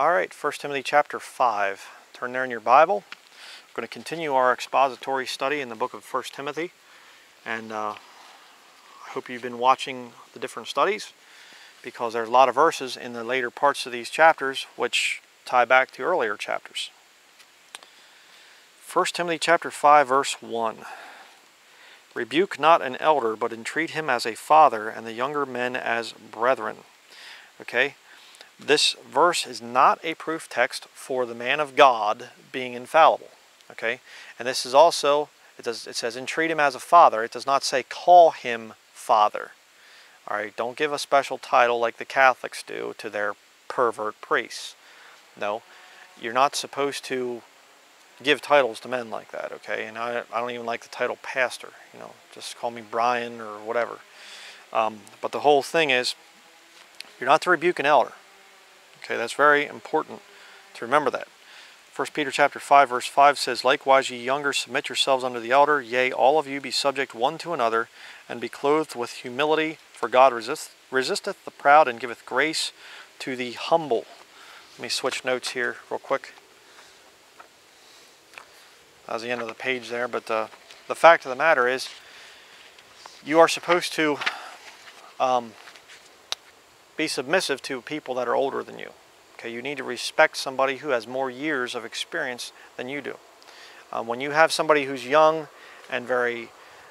All right, 1 Timothy chapter 5. Turn there in your Bible. We're going to continue our expository study in the book of 1 Timothy. And uh, I hope you've been watching the different studies because there's a lot of verses in the later parts of these chapters which tie back to earlier chapters. 1 Timothy chapter 5 verse 1. Rebuke not an elder, but entreat him as a father, and the younger men as brethren. Okay? This verse is not a proof text for the man of God being infallible. Okay? And this is also, it, does, it says, entreat him as a father. It does not say call him father. All right? Don't give a special title like the Catholics do to their pervert priests. No. You're not supposed to give titles to men like that, okay? And I, I don't even like the title pastor, you know, just call me Bryan or whatever. Um, but the whole thing is, you're not to rebuke an elder. Okay, that's very important to remember that. 1 Peter chapter 5 verse 5 says, Likewise ye younger submit yourselves unto the elder, yea, all of you be subject one to another, and be clothed with humility, for God resist, resisteth the proud and giveth grace to the humble. Let me switch notes here real quick. That was the end of the page there, but uh, the fact of the matter is, you are supposed to um, be submissive to people that are older than you. Okay, you need to respect somebody who has more years of experience than you do. Um, when you have somebody who's young and very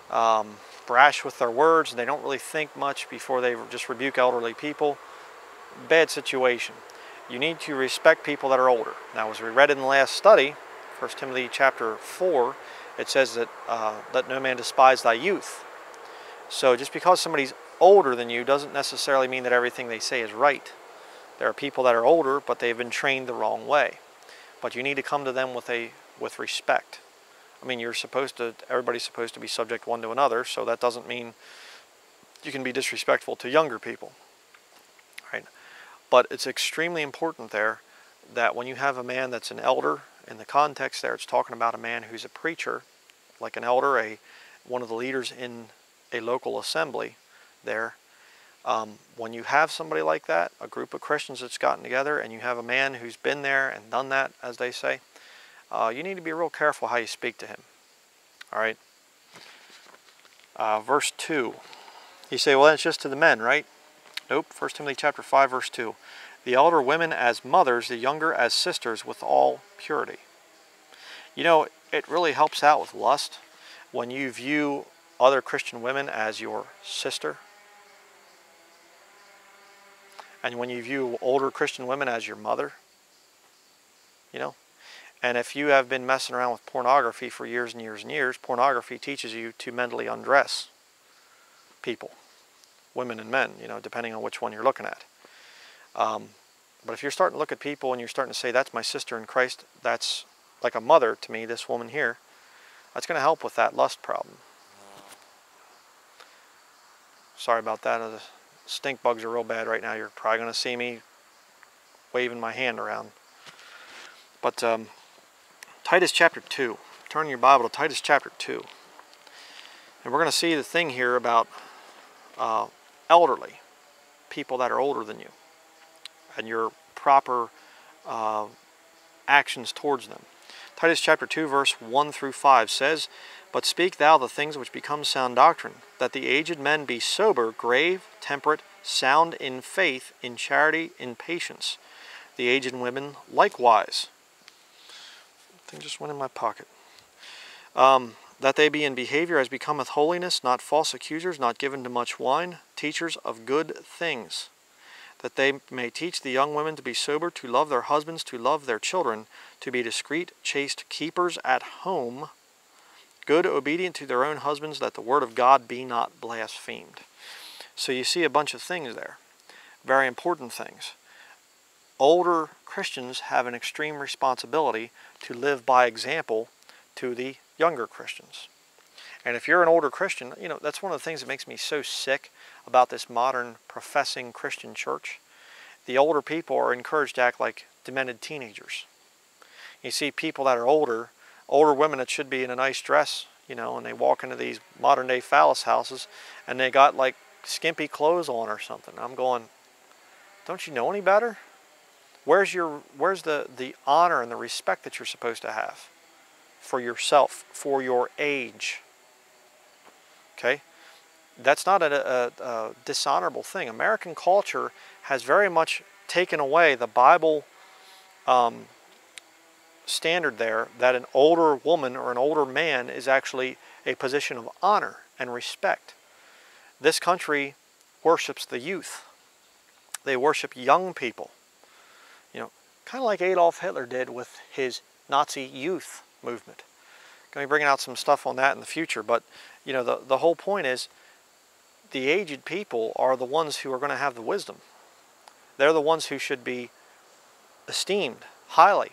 um, brash with their words, and they don't really think much before they just rebuke elderly people, bad situation. You need to respect people that are older. Now, as we read in the last study, 1 Timothy chapter 4, it says that uh, let no man despise thy youth. So just because somebody's older than you doesn't necessarily mean that everything they say is right. There are people that are older, but they've been trained the wrong way. But you need to come to them with a with respect. I mean, you're supposed to. Everybody's supposed to be subject one to another, so that doesn't mean you can be disrespectful to younger people. Right? But it's extremely important there that when you have a man that's an elder in the context there, it's talking about a man who's a preacher, like an elder, a one of the leaders in a local assembly there. Um, when you have somebody like that, a group of Christians that's gotten together, and you have a man who's been there and done that, as they say, uh, you need to be real careful how you speak to him. All right. Uh, verse 2. You say, well, that's just to the men, right? Nope. 1 Timothy chapter 5, verse 2 the elder women as mothers, the younger as sisters with all purity. You know, it really helps out with lust when you view other Christian women as your sister. And when you view older Christian women as your mother. You know? And if you have been messing around with pornography for years and years and years, pornography teaches you to mentally undress people, women and men, you know, depending on which one you're looking at. Um, but if you're starting to look at people and you're starting to say, that's my sister in Christ, that's like a mother to me, this woman here, that's going to help with that lust problem. Sorry about that. Stink bugs are real bad right now. You're probably going to see me waving my hand around. But um, Titus chapter 2. Turn your Bible to Titus chapter 2. And we're going to see the thing here about uh, elderly, people that are older than you and your proper uh, actions towards them. Titus chapter 2 verse 1 through 5 says, But speak thou the things which become sound doctrine, that the aged men be sober, grave, temperate, sound in faith, in charity, in patience. The aged women likewise. Thing just went in my pocket. Um, that they be in behavior as becometh holiness, not false accusers, not given to much wine, teachers of good things that they may teach the young women to be sober, to love their husbands, to love their children, to be discreet, chaste, keepers at home, good, obedient to their own husbands, that the word of God be not blasphemed. So you see a bunch of things there, very important things. Older Christians have an extreme responsibility to live by example to the younger Christians. And if you're an older Christian, you know, that's one of the things that makes me so sick about this modern professing Christian church. The older people are encouraged to act like demented teenagers. You see people that are older, older women that should be in a nice dress, you know, and they walk into these modern day phallus houses and they got like skimpy clothes on or something. I'm going, don't you know any better? Where's your where's the the honor and the respect that you're supposed to have for yourself, for your age? Okay, that's not a, a, a dishonorable thing. American culture has very much taken away the Bible um, standard there that an older woman or an older man is actually a position of honor and respect. This country worships the youth. They worship young people. You know, kind of like Adolf Hitler did with his Nazi youth movement. Going to be bringing out some stuff on that in the future, but you know, the, the whole point is the aged people are the ones who are going to have the wisdom. They're the ones who should be esteemed highly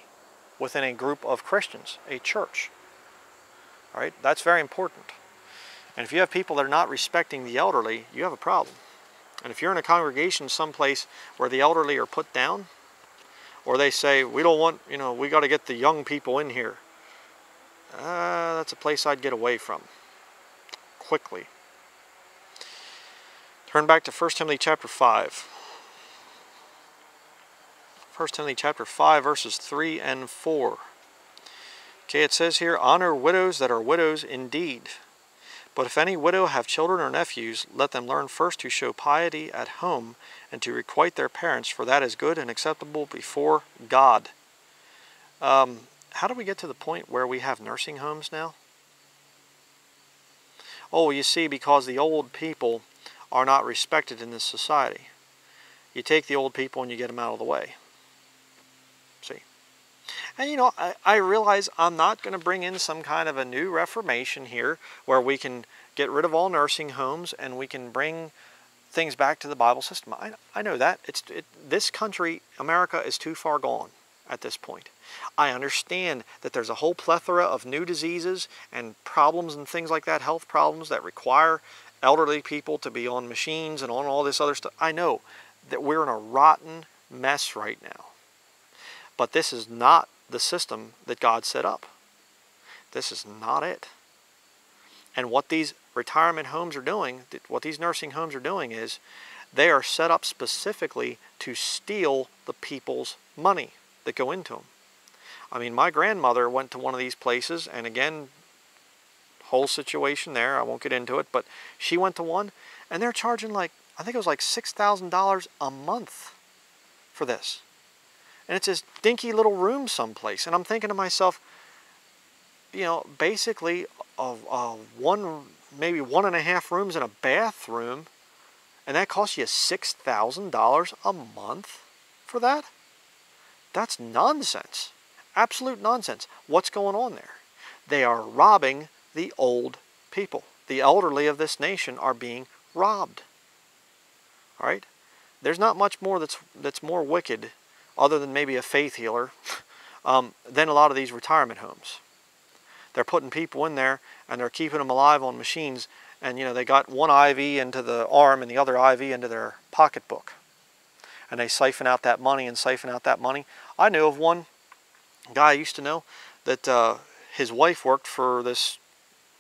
within a group of Christians, a church. All right, that's very important. And if you have people that are not respecting the elderly, you have a problem. And if you're in a congregation someplace where the elderly are put down, or they say, we don't want, you know, we got to get the young people in here, uh, that's a place I'd get away from quickly. Turn back to 1 Timothy chapter 5. 1 Timothy chapter 5 verses 3 and 4. Okay, it says here, Honor widows that are widows indeed. But if any widow have children or nephews, let them learn first to show piety at home and to requite their parents, for that is good and acceptable before God. Um, how do we get to the point where we have nursing homes now? Oh, you see, because the old people are not respected in this society. You take the old people and you get them out of the way. And you know, I, I realize I'm not going to bring in some kind of a new reformation here where we can get rid of all nursing homes and we can bring things back to the Bible system. I, I know that. It's it, This country, America, is too far gone at this point. I understand that there's a whole plethora of new diseases and problems and things like that, health problems that require elderly people to be on machines and on all this other stuff. I know that we're in a rotten mess right now. But this is not the system that God set up. This is not it. And what these retirement homes are doing, what these nursing homes are doing is they are set up specifically to steal the people's money that go into them. I mean, my grandmother went to one of these places, and again, whole situation there. I won't get into it, but she went to one, and they're charging like I think it was like six thousand dollars a month for this, and it's this dinky little room someplace. And I'm thinking to myself, you know, basically, a, uh, one maybe one and a half rooms and a bathroom, and that costs you six thousand dollars a month for that. That's nonsense. Absolute nonsense. What's going on there? They are robbing the old people. The elderly of this nation are being robbed. All right? There's not much more that's, that's more wicked, other than maybe a faith healer, um, than a lot of these retirement homes. They're putting people in there and they're keeping them alive on machines and you know they got one IV into the arm and the other IV into their pocketbook. And they siphon out that money and siphon out that money. I knew of one guy I used to know that uh, his wife worked for this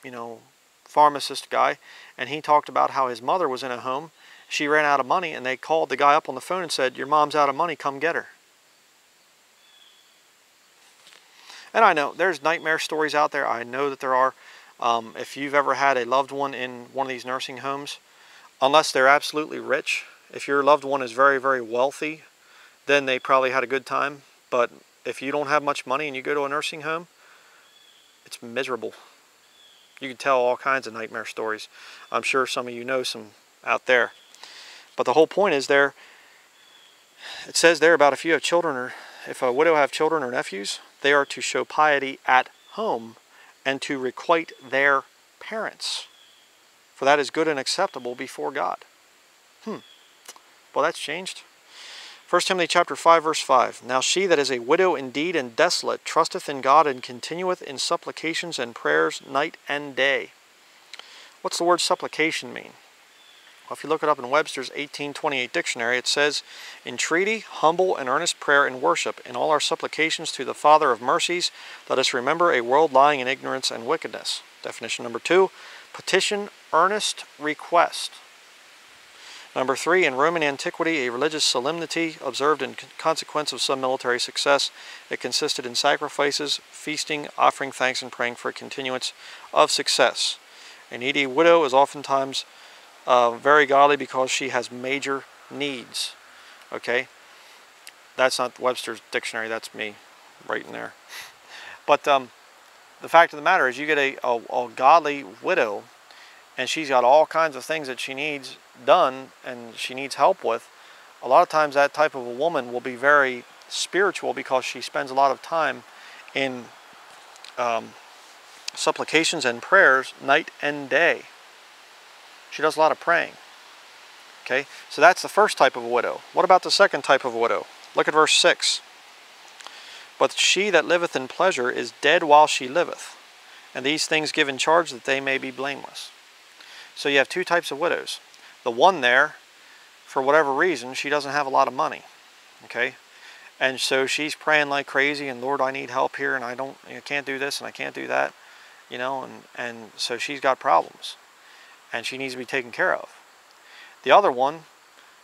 you know, pharmacist guy, and he talked about how his mother was in a home. She ran out of money, and they called the guy up on the phone and said, Your mom's out of money, come get her. And I know there's nightmare stories out there. I know that there are. Um, if you've ever had a loved one in one of these nursing homes, unless they're absolutely rich, if your loved one is very, very wealthy, then they probably had a good time. But if you don't have much money and you go to a nursing home, it's miserable. You can tell all kinds of nightmare stories. I'm sure some of you know some out there. But the whole point is there, it says there about if you have children or if a widow have children or nephews, they are to show piety at home and to requite their parents. For that is good and acceptable before God. Hmm. Well, that's changed. 1 Timothy chapter 5, verse 5. Now she that is a widow indeed and desolate trusteth in God and continueth in supplications and prayers night and day. What's the word supplication mean? Well, if you look it up in Webster's 1828 dictionary, it says, Entreaty, humble and earnest prayer and worship, in all our supplications to the Father of mercies, let us remember a world lying in ignorance and wickedness. Definition number two, petition, earnest request. Number three, in Roman antiquity, a religious solemnity observed in consequence of some military success. It consisted in sacrifices, feasting, offering thanks, and praying for a continuance of success. A needy widow is oftentimes uh, very godly because she has major needs. Okay? That's not Webster's dictionary, that's me right in there. But um, the fact of the matter is, you get a, a, a godly widow and she's got all kinds of things that she needs done and she needs help with, a lot of times that type of a woman will be very spiritual because she spends a lot of time in um, supplications and prayers night and day. She does a lot of praying. Okay, so that's the first type of widow. What about the second type of widow? Look at verse 6. But she that liveth in pleasure is dead while she liveth, and these things give in charge that they may be blameless. So you have two types of widows. The one there, for whatever reason, she doesn't have a lot of money. Okay? And so she's praying like crazy and Lord, I need help here and I don't I can't do this and I can't do that. You know, and, and so she's got problems. And she needs to be taken care of. The other one,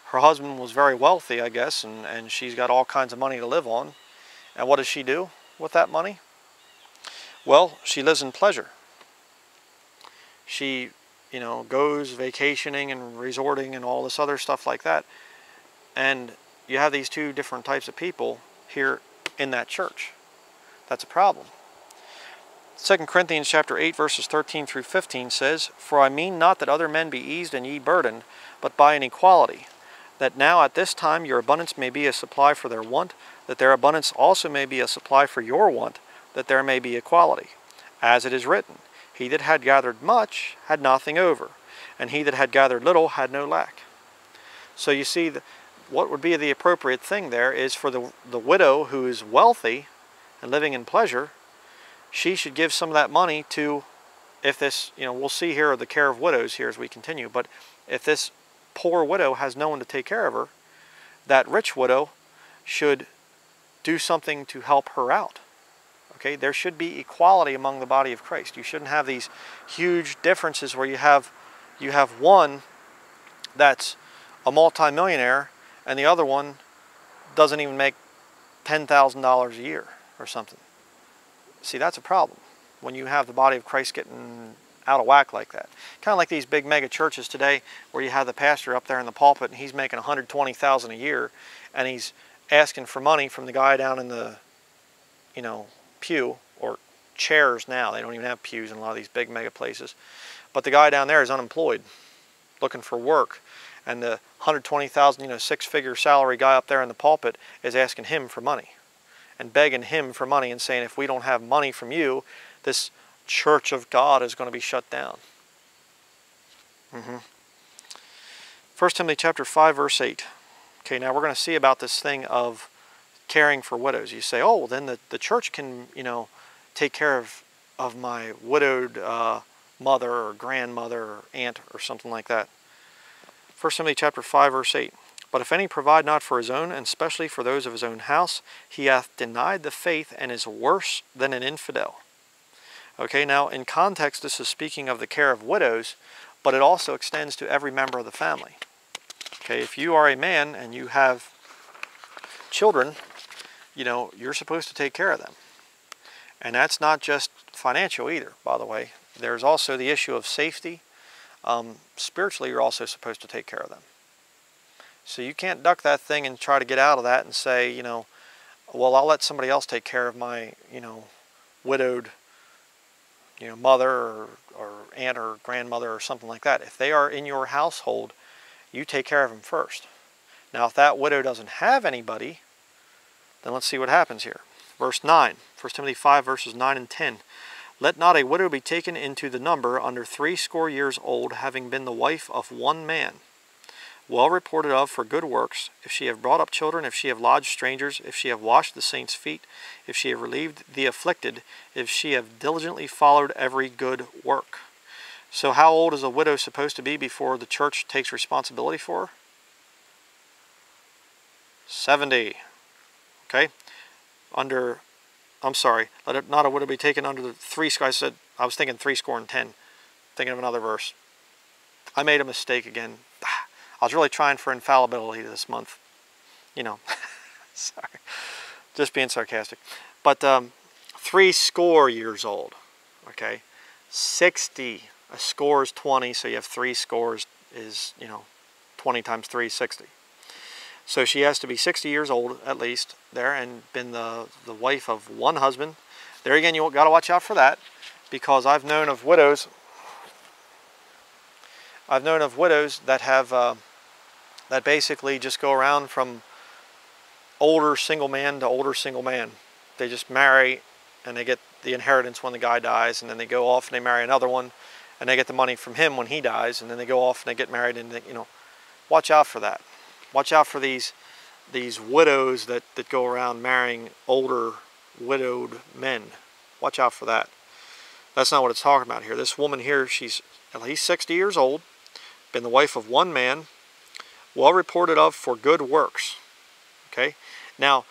her husband was very wealthy, I guess, and, and she's got all kinds of money to live on. And what does she do with that money? Well, she lives in pleasure. She you know, goes vacationing and resorting and all this other stuff like that. And you have these two different types of people here in that church. That's a problem. 2 Corinthians chapter 8 verses 13 through 15 says, For I mean not that other men be eased and ye burdened, but by an equality, that now at this time your abundance may be a supply for their want, that their abundance also may be a supply for your want, that there may be equality. As it is written, he that had gathered much had nothing over, and he that had gathered little had no lack. So you see, what would be the appropriate thing there is for the, the widow who is wealthy and living in pleasure, she should give some of that money to, if this, you know, we'll see here the care of widows here as we continue, but if this poor widow has no one to take care of her, that rich widow should do something to help her out. Okay, there should be equality among the body of Christ. You shouldn't have these huge differences where you have you have one that's a multimillionaire and the other one doesn't even make $10,000 a year or something. See, that's a problem when you have the body of Christ getting out of whack like that. Kind of like these big mega churches today where you have the pastor up there in the pulpit and he's making 120,000 a year and he's asking for money from the guy down in the you know pew or chairs now. They don't even have pews in a lot of these big mega places. But the guy down there is unemployed, looking for work. And the 120,000, you know, six-figure salary guy up there in the pulpit is asking him for money and begging him for money and saying, if we don't have money from you, this church of God is going to be shut down. Mm-hmm. 1 Timothy chapter 5, verse 8. Okay, now we're going to see about this thing of caring for widows. You say, oh, well, then the, the church can, you know, take care of, of my widowed uh, mother or grandmother or aunt or something like that. 1 Timothy chapter 5, verse 8. But if any provide not for his own, and especially for those of his own house, he hath denied the faith and is worse than an infidel. Okay, now in context, this is speaking of the care of widows, but it also extends to every member of the family. Okay, if you are a man and you have children you know, you're supposed to take care of them. And that's not just financial either, by the way. There's also the issue of safety. Um, spiritually, you're also supposed to take care of them. So you can't duck that thing and try to get out of that and say, you know, well, I'll let somebody else take care of my, you know, widowed, you know, mother or, or aunt or grandmother or something like that. If they are in your household, you take care of them first. Now, if that widow doesn't have anybody, then let's see what happens here. Verse 9, 1 Timothy 5, verses 9 and 10. Let not a widow be taken into the number under threescore years old, having been the wife of one man, well reported of for good works, if she have brought up children, if she have lodged strangers, if she have washed the saints' feet, if she have relieved the afflicted, if she have diligently followed every good work. So how old is a widow supposed to be before the church takes responsibility for her? 70. Okay? Under, I'm sorry, let it not would it be taken under the three. I said, I was thinking three score and ten. Thinking of another verse. I made a mistake again. I was really trying for infallibility this month. You know, sorry, just being sarcastic. But um, three score years old, okay? 60, a score is 20, so you have three scores is, you know, 20 times 3 is 60. So she has to be 60 years old at least there and been the, the wife of one husband. There again, you got to watch out for that because I've known of widows. I've known of widows that have uh, that basically just go around from older single man to older single man. They just marry and they get the inheritance when the guy dies and then they go off and they marry another one and they get the money from him when he dies and then they go off and they get married and they, you know watch out for that watch out for these these widows that, that go around marrying older widowed men. Watch out for that. That's not what it's talking about here. This woman here, she's at least 60 years old, been the wife of one man, well reported of for good works. Okay? Now,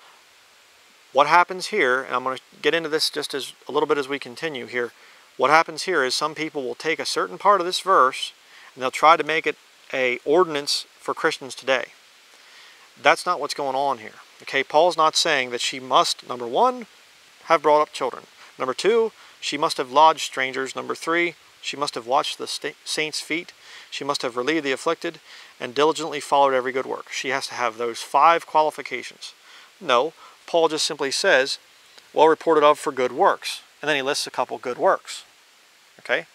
what happens here, and I'm going to get into this just as a little bit as we continue here. What happens here is some people will take a certain part of this verse and they'll try to make it a ordinance for Christians today. That's not what's going on here. Okay, Paul's not saying that she must, number one, have brought up children. Number two, she must have lodged strangers. Number three, she must have washed the saints' feet. She must have relieved the afflicted and diligently followed every good work. She has to have those five qualifications. No, Paul just simply says, well reported of for good works. And then he lists a couple good works. Okay?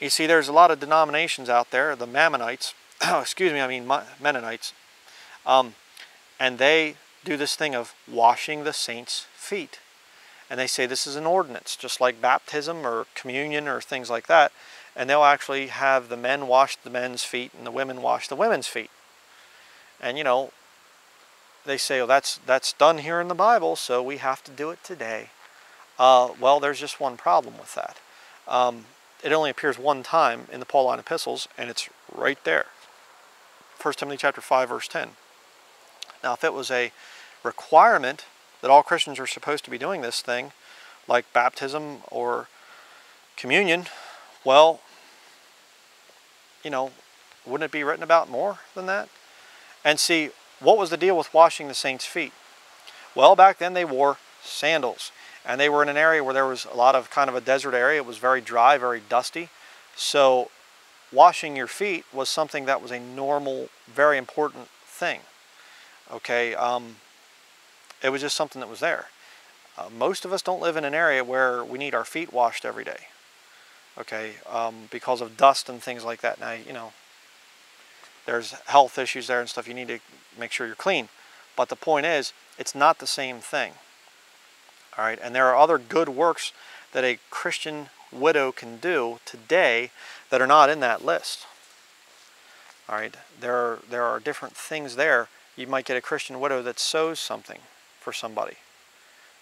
You see, there's a lot of denominations out there, the Mammonites, excuse me, I mean Mennonites, um, and they do this thing of washing the saints' feet. And they say this is an ordinance, just like baptism or communion or things like that. And they'll actually have the men wash the men's feet and the women wash the women's feet. And you know, they say, well, that's, that's done here in the Bible, so we have to do it today. Uh, well, there's just one problem with that. Um, it only appears one time in the Pauline epistles, and it's right there. 1 Timothy chapter 5, verse 10. Now, if it was a requirement that all Christians are supposed to be doing this thing, like baptism or communion, well, you know, wouldn't it be written about more than that? And see, what was the deal with washing the saints' feet? Well, back then they wore sandals. And they were in an area where there was a lot of kind of a desert area. It was very dry, very dusty. So washing your feet was something that was a normal, very important thing. Okay, um, it was just something that was there. Uh, most of us don't live in an area where we need our feet washed every day. Okay, um, because of dust and things like that. Now, you know, there's health issues there and stuff. You need to make sure you're clean. But the point is, it's not the same thing. All right, and there are other good works that a Christian widow can do today that are not in that list. All right, there are, there are different things there you might get a Christian widow that sews something for somebody.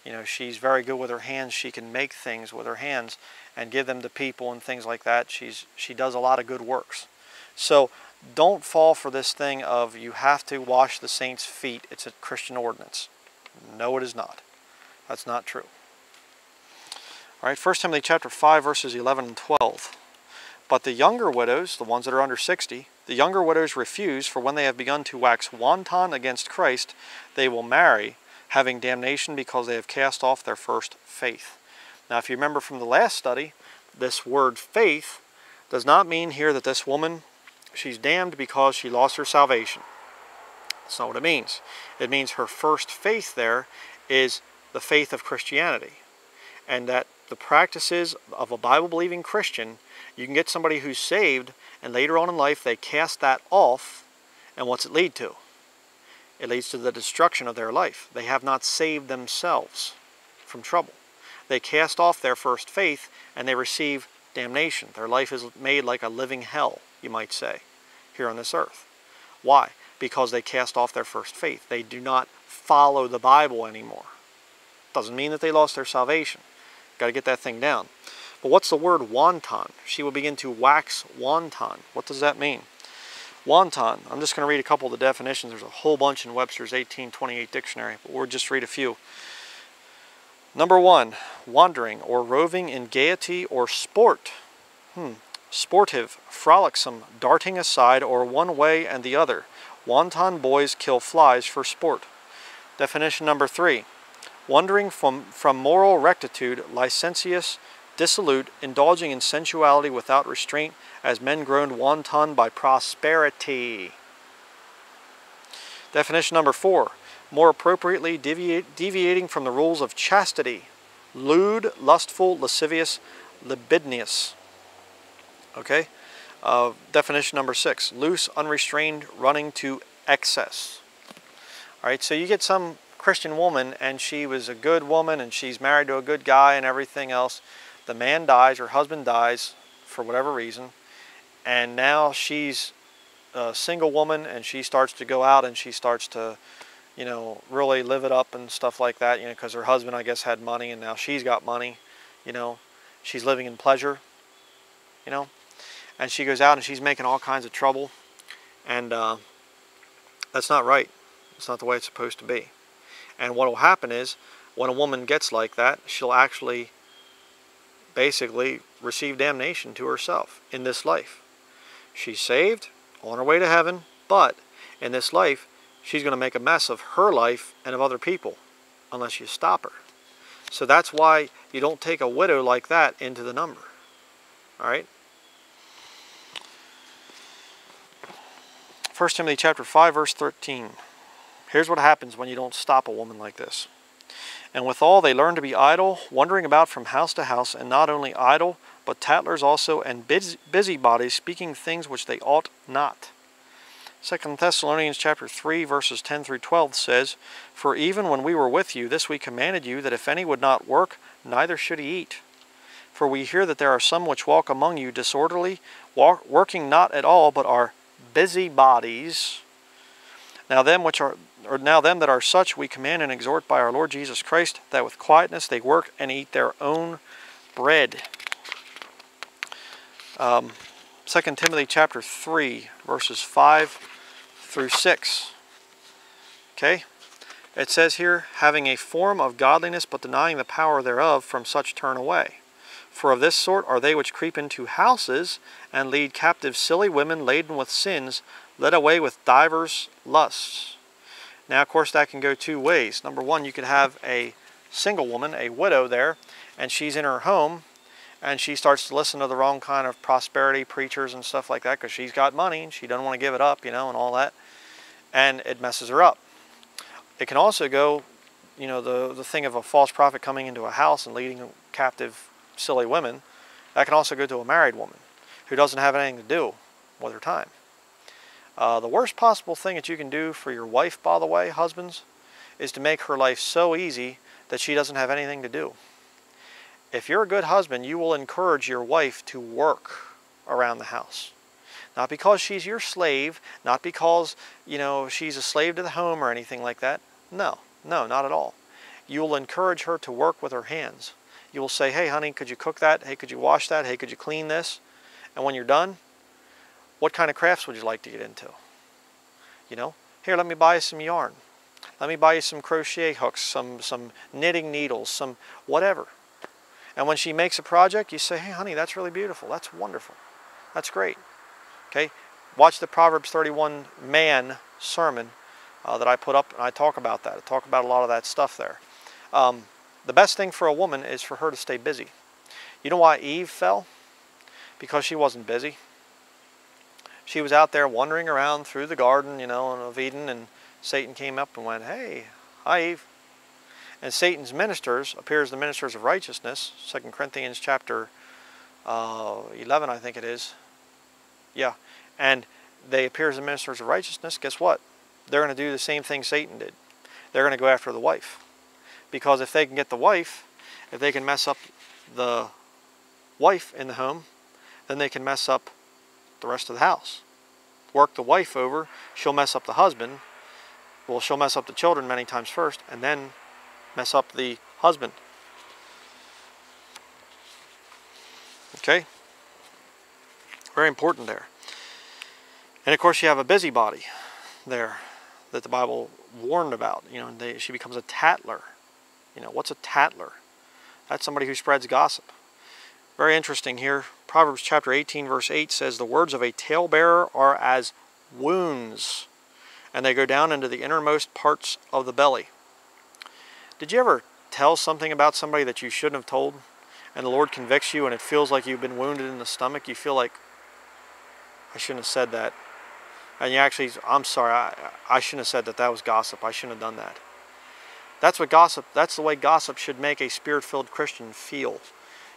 You know, she's very good with her hands. She can make things with her hands and give them to people and things like that. She's she does a lot of good works. So don't fall for this thing of you have to wash the saints' feet. It's a Christian ordinance. No, it is not. That's not true. All right, 1 Timothy chapter 5, verses 11 and 12. But the younger widows, the ones that are under 60, the younger widows refuse, for when they have begun to wax wanton against Christ, they will marry, having damnation because they have cast off their first faith. Now, if you remember from the last study, this word faith does not mean here that this woman, she's damned because she lost her salvation. That's not what it means. It means her first faith there is the faith of Christianity. And that the practices of a Bible believing Christian you can get somebody who's saved and later on in life they cast that off and what's it lead to? It leads to the destruction of their life. They have not saved themselves from trouble. They cast off their first faith and they receive damnation. Their life is made like a living hell, you might say, here on this earth. Why? Because they cast off their first faith. They do not follow the Bible anymore. Doesn't mean that they lost their salvation. Got to get that thing down. But what's the word wanton? She will begin to wax wanton. What does that mean? Wanton, I'm just going to read a couple of the definitions. There's a whole bunch in Webster's 1828 dictionary, but we'll just read a few. Number one, wandering or roving in gaiety or sport. Hmm. sportive, frolicsome, darting aside or one way and the other. Wanton boys kill flies for sport. Definition number three wandering from, from moral rectitude, licentious, dissolute, indulging in sensuality without restraint, as men grown wanton by prosperity. Definition number four more appropriately, deviating from the rules of chastity, lewd, lustful, lascivious, libidinous. Okay? Uh, definition number six loose, unrestrained, running to excess. All right, so you get some Christian woman and she was a good woman and she's married to a good guy and everything else. The man dies, her husband dies for whatever reason, and now she's a single woman and she starts to go out and she starts to, you know, really live it up and stuff like that, you know, because her husband, I guess, had money and now she's got money, you know, she's living in pleasure, you know, and she goes out and she's making all kinds of trouble, and uh, that's not right. It's not the way it's supposed to be. And what will happen is, when a woman gets like that, she'll actually basically receive damnation to herself in this life. She's saved, on her way to heaven, but in this life, she's going to make a mess of her life and of other people unless you stop her. So that's why you don't take a widow like that into the number. All right? 1 Timothy chapter 5 verse 13. Here's what happens when you don't stop a woman like this. And withal they learn to be idle, wandering about from house to house, and not only idle, but tattlers also, and busybodies, speaking things which they ought not. 2 Thessalonians chapter 3 verses 10 through 12 says, For even when we were with you, this we commanded you, that if any would not work, neither should he eat. For we hear that there are some which walk among you disorderly, walk, working not at all, but are busybodies. Now them which are or now them that are such we command and exhort by our Lord Jesus Christ that with quietness they work and eat their own bread. Um, 2 Timothy chapter 3 verses 5 through 6. Okay? It says here, having a form of godliness but denying the power thereof, from such turn away. For of this sort are they which creep into houses and lead captive silly women laden with sins, led away with divers lusts. Now, of course, that can go two ways. Number one, you could have a single woman, a widow there, and she's in her home, and she starts to listen to the wrong kind of prosperity preachers and stuff like that because she's got money and she doesn't want to give it up, you know, and all that, and it messes her up. It can also go, you know, the, the thing of a false prophet coming into a house and leading captive silly women, that can also go to a married woman who doesn't have anything to do with her time. Uh, the worst possible thing that you can do for your wife, by the way, husbands, is to make her life so easy that she doesn't have anything to do. If you're a good husband, you will encourage your wife to work around the house. Not because she's your slave, not because, you know, she's a slave to the home or anything like that. No, no, not at all. You will encourage her to work with her hands. You will say, hey, honey, could you cook that? Hey, could you wash that? Hey, could you clean this? And when you're done, what kind of crafts would you like to get into? You know, here, let me buy you some yarn. Let me buy you some crochet hooks, some, some knitting needles, some whatever. And when she makes a project, you say, hey, honey, that's really beautiful. That's wonderful. That's great. Okay? Watch the Proverbs 31 man sermon uh, that I put up, and I talk about that. I talk about a lot of that stuff there. Um, the best thing for a woman is for her to stay busy. You know why Eve fell? Because she wasn't busy she was out there wandering around through the garden, you know, of Eden, and Satan came up and went, hey, hi Eve. And Satan's ministers appears the ministers of righteousness, 2 Corinthians chapter uh, 11, I think it is. Yeah. And they appear as the ministers of righteousness. Guess what? They're going to do the same thing Satan did. They're going to go after the wife. Because if they can get the wife, if they can mess up the wife in the home, then they can mess up the rest of the house. Work the wife over, she'll mess up the husband. Well, she'll mess up the children many times first, and then mess up the husband. Okay? Very important there. And of course, you have a busybody there that the Bible warned about. You know, they, she becomes a tattler. You know, what's a tattler? That's somebody who spreads gossip. Very interesting here. Proverbs chapter 18, verse 8 says, The words of a talebearer are as wounds, and they go down into the innermost parts of the belly. Did you ever tell something about somebody that you shouldn't have told, and the Lord convicts you, and it feels like you've been wounded in the stomach? You feel like, I shouldn't have said that. And you actually, I'm sorry, I, I shouldn't have said that. That was gossip. I shouldn't have done that. That's what gossip, that's the way gossip should make a spirit-filled Christian feel.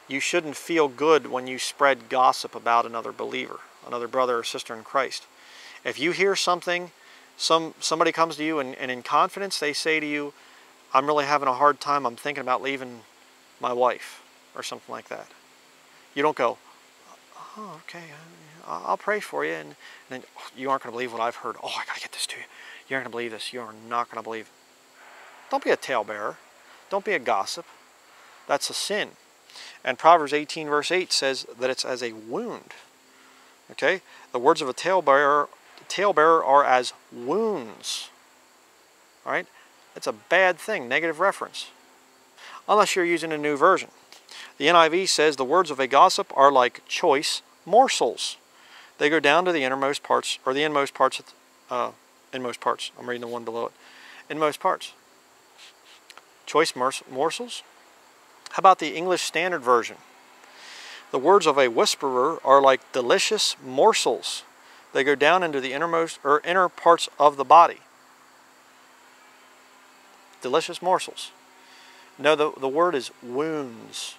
You shouldn't feel good when you spread gossip about another believer, another brother or sister in Christ. If you hear something, some somebody comes to you and, and in confidence they say to you, I'm really having a hard time, I'm thinking about leaving my wife, or something like that. You don't go, oh, okay, I'll pray for you, and, then oh, you aren't going to believe what I've heard. Oh, I got to get this to you. You're not going to believe this. You are not going to believe don't be a talebearer. Don't be a gossip. That's a sin. And Proverbs 18 verse 8 says that it's as a wound. Okay? The words of a talebearer, talebearer are as wounds. All right? It's a bad thing, negative reference. Unless you're using a new version. The NIV says the words of a gossip are like choice morsels. They go down to the innermost parts, or the inmost parts, uh, inmost parts. I'm reading the one below it. Inmost parts choice morsels? How about the English Standard Version? The words of a whisperer are like delicious morsels. They go down into the innermost or inner parts of the body. Delicious morsels. No, the, the word is wounds.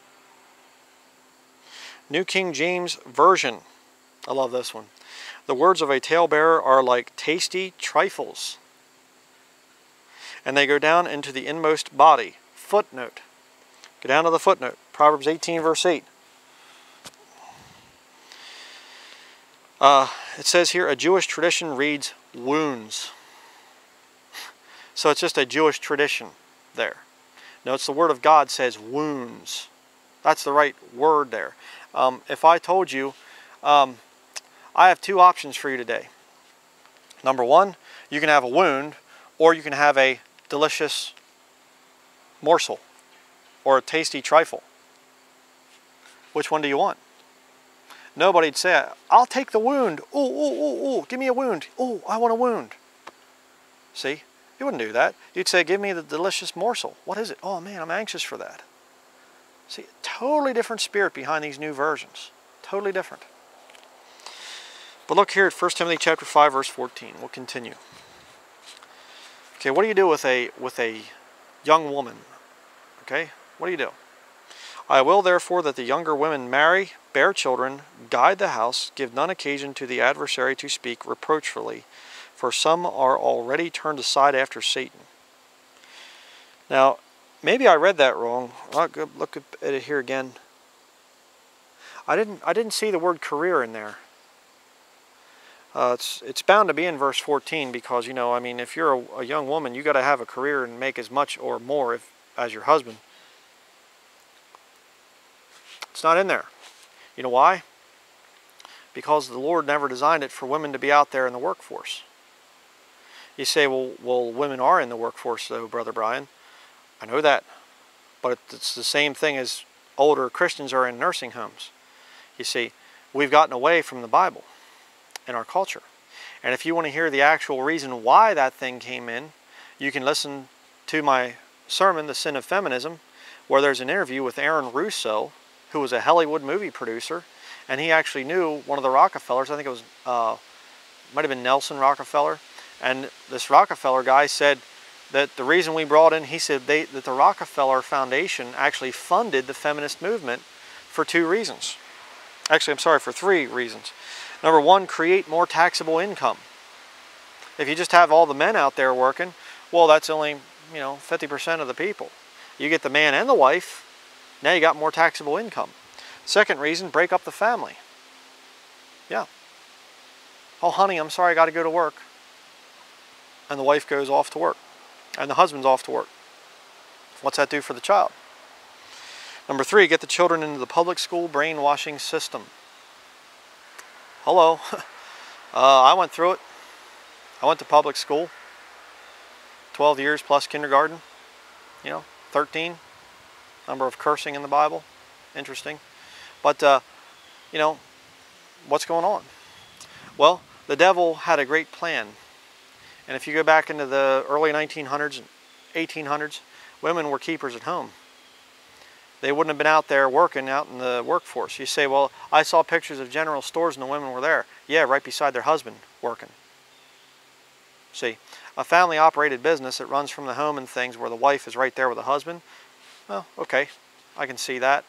New King James Version. I love this one. The words of a talebearer are like tasty trifles and they go down into the inmost body. Footnote. Go down to the footnote. Proverbs 18, verse 8. Uh, it says here, a Jewish tradition reads wounds. So it's just a Jewish tradition there. Notice the Word of God says wounds. That's the right word there. Um, if I told you, um, I have two options for you today. Number one, you can have a wound or you can have a delicious morsel or a tasty trifle. Which one do you want? Nobody'd say, I'll take the wound. Ooh, ooh, ooh, oh, give me a wound. Ooh, I want a wound. See, you wouldn't do that. You'd say, give me the delicious morsel. What is it? Oh man, I'm anxious for that. See, totally different spirit behind these new versions. Totally different. But look here at 1 Timothy chapter 5, verse 14. We'll continue. Okay, what do you do with a with a young woman? Okay, what do you do? I will therefore that the younger women marry, bear children, guide the house, give none occasion to the adversary to speak reproachfully, for some are already turned aside after Satan. Now, maybe I read that wrong. I'll look at it here again. I didn't I didn't see the word career in there. Uh, it's it's bound to be in verse 14 because you know I mean if you're a, a young woman you got to have a career and make as much or more if, as your husband. It's not in there. You know why? Because the Lord never designed it for women to be out there in the workforce. You say, well, well, women are in the workforce though, Brother Bryan. I know that. But it's the same thing as older Christians are in nursing homes. You see, we've gotten away from the Bible in our culture. And if you want to hear the actual reason why that thing came in, you can listen to my sermon, The Sin of Feminism, where there's an interview with Aaron Russo, who was a Hollywood movie producer, and he actually knew one of the Rockefellers. I think it was, uh, might have been Nelson Rockefeller. And this Rockefeller guy said that the reason we brought in, he said they, that the Rockefeller Foundation actually funded the feminist movement for two reasons. Actually, I'm sorry, for three reasons. Number one, create more taxable income. If you just have all the men out there working, well, that's only, you know, 50% of the people. You get the man and the wife, now you got more taxable income. Second reason, break up the family. Yeah. Oh, honey, I'm sorry, I got to go to work. And the wife goes off to work. And the husband's off to work. What's that do for the child? Number three, get the children into the public school brainwashing system hello. uh, I went through it. I went to public school. 12 years plus kindergarten. You know, 13. Number of cursing in the Bible. Interesting. But uh, you know, what's going on? Well, the devil had a great plan. And if you go back into the early 1900s and 1800s, women were keepers at home. They wouldn't have been out there working out in the workforce. You say, well, I saw pictures of general stores and the women were there. Yeah, right beside their husband working. See, a family operated business that runs from the home and things where the wife is right there with the husband, well, okay, I can see that.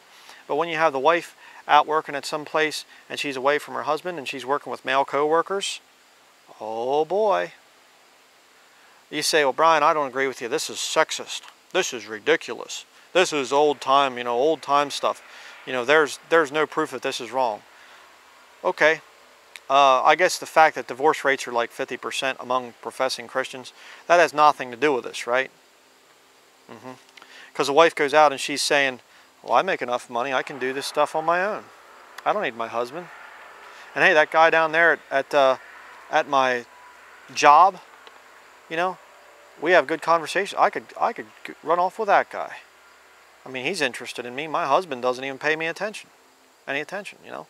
But when you have the wife out working at some place and she's away from her husband and she's working with male co-workers, oh boy. You say, well, Bryan, I don't agree with you. This is sexist. This is ridiculous. This is old time, you know, old time stuff. You know, there's, there's no proof that this is wrong. Okay. Uh, I guess the fact that divorce rates are like 50% among professing Christians, that has nothing to do with this, right? Mm -hmm. The wife goes out and she's saying, well, I make enough money, I can do this stuff on my own. I don't need my husband. And hey, that guy down there at, at, uh, at my job, you know, we have good conversation. I could, I could run off with that guy. I mean, he's interested in me. My husband doesn't even pay me attention, any attention, you know.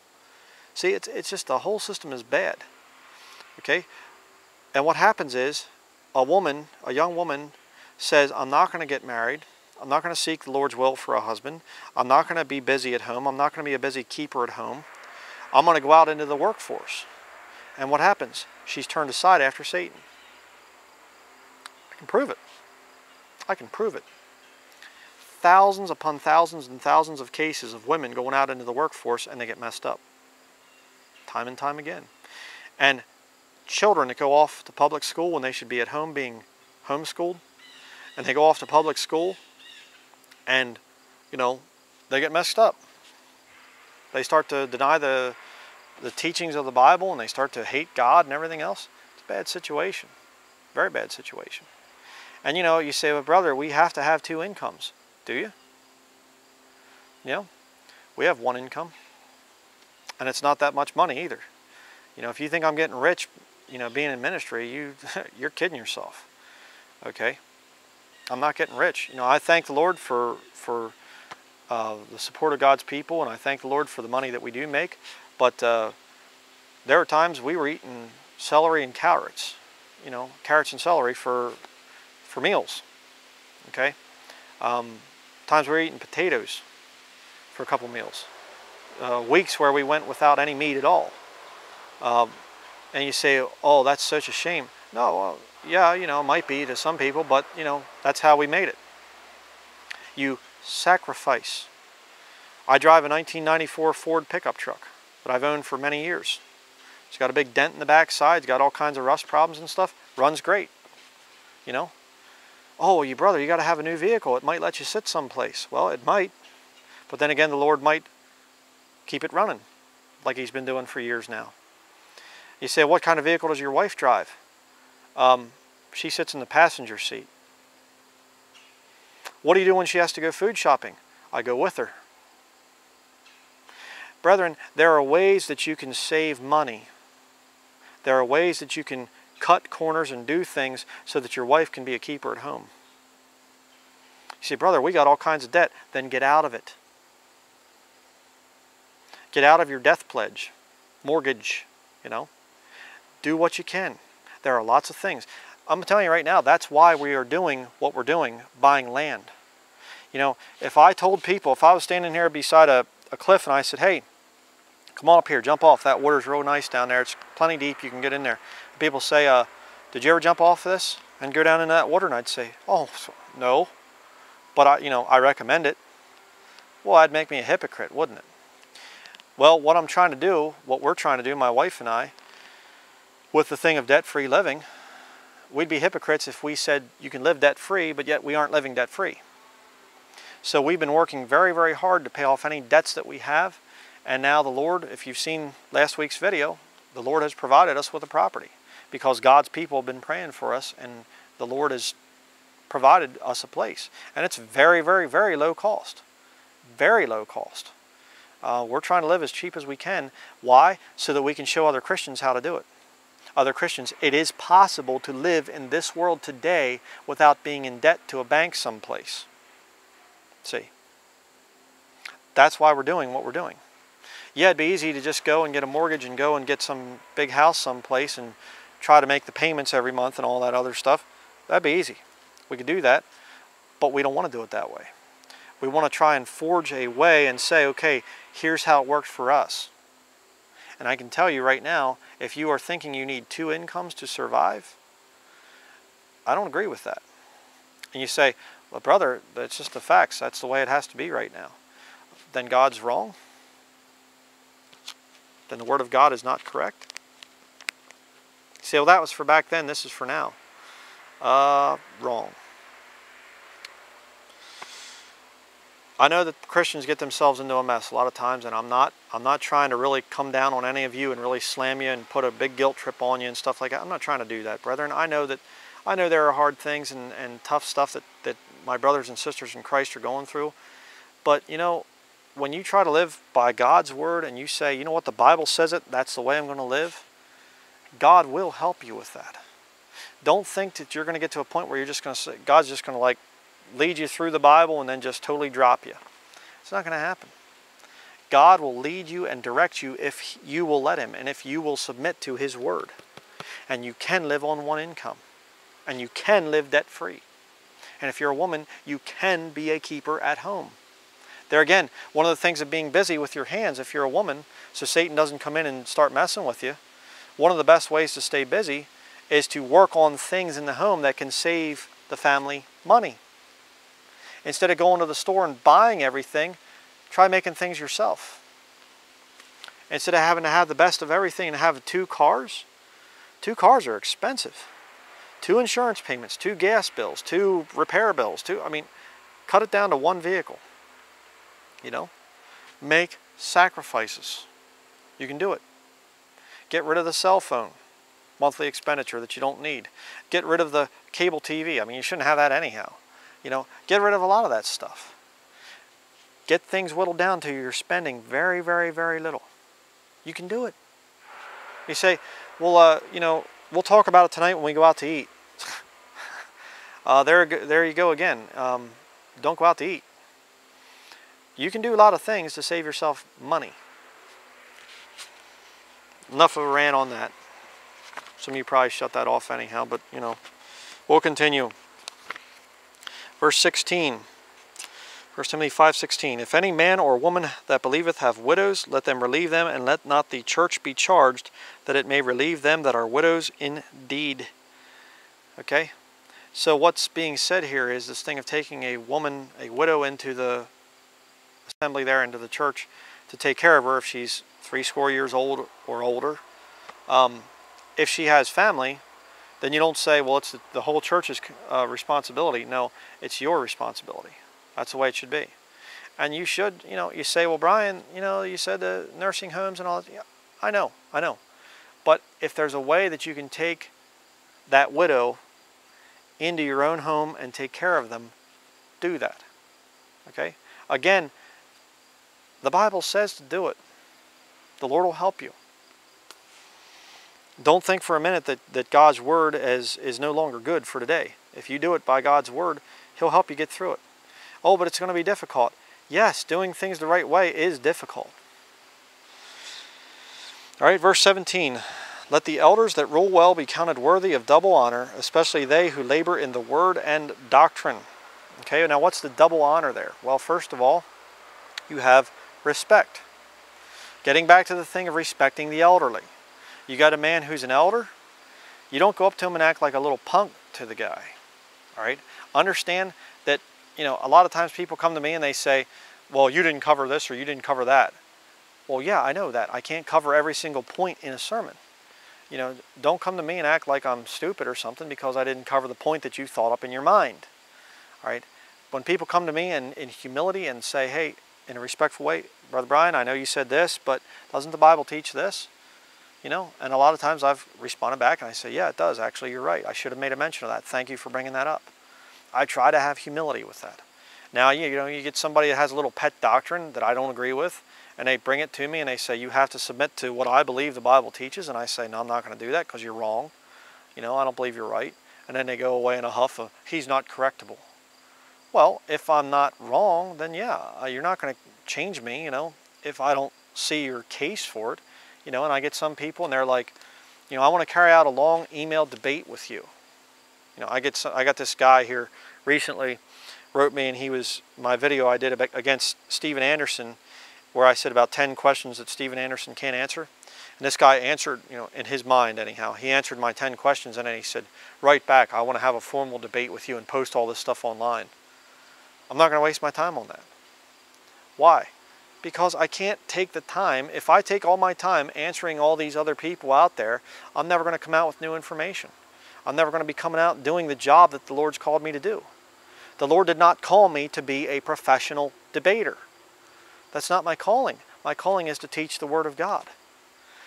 See, it's, it's just the whole system is bad, okay? And what happens is a woman, a young woman says, I'm not going to get married. I'm not going to seek the Lord's will for a husband. I'm not going to be busy at home. I'm not going to be a busy keeper at home. I'm going to go out into the workforce. And what happens? She's turned aside after Satan. I can prove it. I can prove it. Thousands upon thousands and thousands of cases of women going out into the workforce and they get messed up. Time and time again. And children that go off to public school when they should be at home being homeschooled, and they go off to public school and you know they get messed up. They start to deny the the teachings of the bible and they start to hate god and everything else. It's a bad situation. Very bad situation. And you know you say well brother we have to have two incomes. Do you? You know we have one income. And it's not that much money either. You know if you think i'm getting rich you know being in ministry you you're kidding yourself. Okay I'm not getting rich. You know, I thank the Lord for for uh, the support of God's people, and I thank the Lord for the money that we do make. But uh, there are times we were eating celery and carrots, you know, carrots and celery for for meals. Okay, um, times we were eating potatoes for a couple meals. Uh, weeks where we went without any meat at all. Um, and you say, "Oh, that's such a shame." No, yeah, you know, it might be to some people, but, you know, that's how we made it. You sacrifice. I drive a 1994 Ford pickup truck that I've owned for many years. It's got a big dent in the back side. It's got all kinds of rust problems and stuff. Runs great, you know. Oh, you brother, you got to have a new vehicle. It might let you sit someplace. Well, it might. But then again, the Lord might keep it running like he's been doing for years now. You say, what kind of vehicle does your wife drive? Um, she sits in the passenger seat. What do you do when she has to go food shopping? I go with her. Brethren, there are ways that you can save money. There are ways that you can cut corners and do things so that your wife can be a keeper at home. You say, brother, we got all kinds of debt. Then get out of it. Get out of your death pledge, mortgage, you know. Do what you can. There are lots of things. I'm telling you right now, that's why we are doing what we're doing, buying land. You know, if I told people, if I was standing here beside a, a cliff and I said, hey, come on up here, jump off. That water's real nice down there. It's plenty deep. You can get in there. People say, uh, did you ever jump off this and go down in that water? And I'd say, oh, no. But, I, you know, I recommend it. Well, that'd make me a hypocrite, wouldn't it? Well, what I'm trying to do, what we're trying to do, my wife and I, with the thing of debt-free living, we'd be hypocrites if we said you can live debt-free, but yet we aren't living debt-free. So we've been working very, very hard to pay off any debts that we have. And now the Lord, if you've seen last week's video, the Lord has provided us with a property because God's people have been praying for us and the Lord has provided us a place. And it's very, very, very low cost. Very low cost. Uh, we're trying to live as cheap as we can. Why? So that we can show other Christians how to do it other Christians, it is possible to live in this world today without being in debt to a bank someplace. See? That's why we're doing what we're doing. Yeah, it'd be easy to just go and get a mortgage and go and get some big house someplace and try to make the payments every month and all that other stuff. That'd be easy. We could do that, but we don't want to do it that way. We want to try and forge a way and say, okay, here's how it works for us. And I can tell you right now, if you are thinking you need two incomes to survive, I don't agree with that. And you say, well, brother, that's just the facts. That's the way it has to be right now. Then God's wrong? Then the Word of God is not correct? You say, well, that was for back then, this is for now. Uh, wrong. I know that Christians get themselves into a mess a lot of times, and I'm not I'm not trying to really come down on any of you and really slam you and put a big guilt trip on you and stuff like that. I'm not trying to do that, brethren. I know that I know there are hard things and, and tough stuff that, that my brothers and sisters in Christ are going through. But you know, when you try to live by God's word and you say, you know what, the Bible says it, that's the way I'm going to live, God will help you with that. Don't think that you're going to get to a point where you're just going to say, God's just going to like lead you through the Bible and then just totally drop you. It's not going to happen. God will lead you and direct you if you will let Him and if you will submit to His Word. And you can live on one income. And you can live debt free. And if you're a woman, you can be a keeper at home. There again, one of the things of being busy with your hands, if you're a woman, so Satan doesn't come in and start messing with you, one of the best ways to stay busy is to work on things in the home that can save the family money. Instead of going to the store and buying everything, try making things yourself. Instead of having to have the best of everything and have two cars, two cars are expensive. Two insurance payments, two gas bills, two repair bills, two, I mean, cut it down to one vehicle. You know, make sacrifices. You can do it. Get rid of the cell phone monthly expenditure that you don't need. Get rid of the cable TV. I mean, you shouldn't have that anyhow. You know, get rid of a lot of that stuff. Get things whittled down to you're spending very, very, very little. You can do it. You say, well, uh, you know, we'll talk about it tonight when we go out to eat. uh, there, there you go again. Um, don't go out to eat. You can do a lot of things to save yourself money. Enough of a rant on that. Some of you probably shut that off anyhow, but you know, we'll continue. Verse 16. 1 Timothy 5.16 If any man or woman that believeth have widows, let them relieve them, and let not the church be charged, that it may relieve them that are widows indeed. Okay? So what's being said here is this thing of taking a woman, a widow, into the assembly there, into the church, to take care of her if she's three score years old or older. Um, if she has family, then you don't say, well, it's the, whole church's uh, responsibility. No, it's your responsibility. That's the way it should be. And you should, you know, you say, well, Bryan, you know, you said the nursing homes and all that. Yeah, I know, I know. But if there's a way that you can take that widow into your own home and take care of them, do that. Okay? Again, the Bible says to do it. The Lord will help you. Don't think for a minute that, that God's Word is, is no longer good for today. If you do it by God's Word, He'll help you get through it. Oh, but it's going to be difficult. Yes, doing things the right way is difficult. All right, verse 17. Let the elders that rule well be counted worthy of double honor, especially they who labor in the word and doctrine. Okay, now what's the double honor there? Well, first of all, you have respect. Getting back to the thing of respecting the elderly. You got a man who's an elder, you don't go up to him and act like a little punk to the guy. All right? Understand that, you know, a lot of times people come to me and they say, well, you didn't cover this or you didn't cover that. Well, yeah, I know that. I can't cover every single point in a sermon. You know, don't come to me and act like I'm stupid or something because I didn't cover the point that you thought up in your mind. All right? When people come to me in, in humility and say, hey, in a respectful way, Brother Bryan, I know you said this, but doesn't the Bible teach this? You know, and a lot of times I've responded back and I say, yeah, it does. Actually, you're right. I should have made a mention of that. Thank you for bringing that up. I try to have humility with that. Now, you know, you get somebody that has a little pet doctrine that I don't agree with, and they bring it to me and they say, you have to submit to what I believe the Bible teaches. And I say, no, I'm not going to do that because you're wrong. You know, I don't believe you're right. And then they go away in a huff of, he's not correctable. Well, if I'm not wrong, then yeah, uh, you're not going to change me, you know, if I don't see your case for it. You know, and I get some people and they're like, you know, I want to carry out a long email debate with you. You know, I get some, I got this guy here recently wrote me and he was my video I did against Steven Anderson where I said about 10 questions that Steven Anderson can't answer. And this guy answered, you know, in his mind anyhow, he answered my 10 questions and then he said, write back, I want to have a formal debate with you and post all this stuff online. I'm not going to waste my time on that. Why? Because I can't take the time. If I take all my time answering all these other people out there, I'm never going to come out with new information. I'm never going to be coming out doing the job that the Lord's called me to do. The Lord did not call me to be a professional debater. That's not my calling. My calling is to teach the Word of God.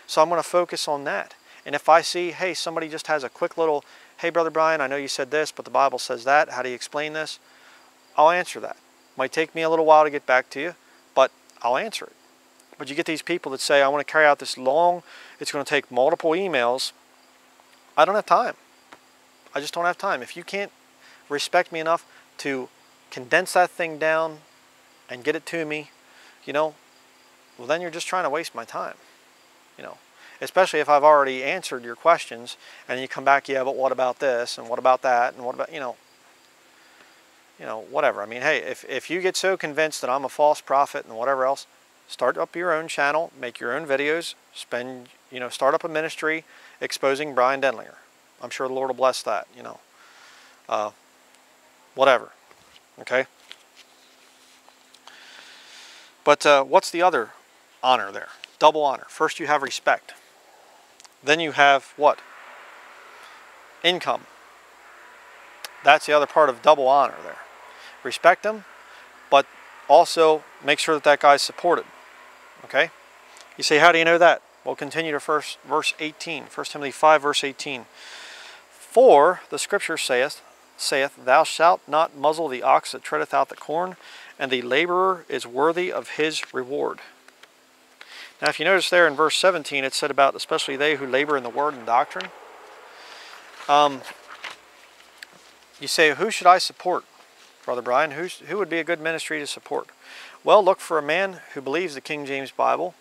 So I'm going to focus on that. And if I see, hey, somebody just has a quick little, hey, Brother Bryan, I know you said this, but the Bible says that. How do you explain this? I'll answer that. Might take me a little while to get back to you, I'll answer it. But you get these people that say, I want to carry out this long, it's going to take multiple emails. I don't have time. I just don't have time. If you can't respect me enough to condense that thing down and get it to me, you know, well then you're just trying to waste my time, you know. Especially if I've already answered your questions and you come back, yeah, but what about this and what about that and what about, you know, you know, whatever. I mean, hey, if, if you get so convinced that I'm a false prophet and whatever else, start up your own channel, make your own videos, spend, you know, start up a ministry exposing Bryan Denlinger. I'm sure the Lord will bless that, you know. Uh, whatever. Okay? But uh, what's the other honor there? Double honor. First you have respect. Then you have what? Income. That's the other part of double honor there. Respect them, but also make sure that that guy's supported. Okay? You say, how do you know that? Well, continue to first verse 18. 1 Timothy 5, verse 18. For the scripture saith, saith, Thou shalt not muzzle the ox that treadeth out the corn, and the laborer is worthy of his reward. Now, if you notice there in verse 17, it said about especially they who labor in the word and doctrine. Um, you say, who should I support, Brother Bryan? Who's, who would be a good ministry to support? Well, look for a man who believes the King James Bible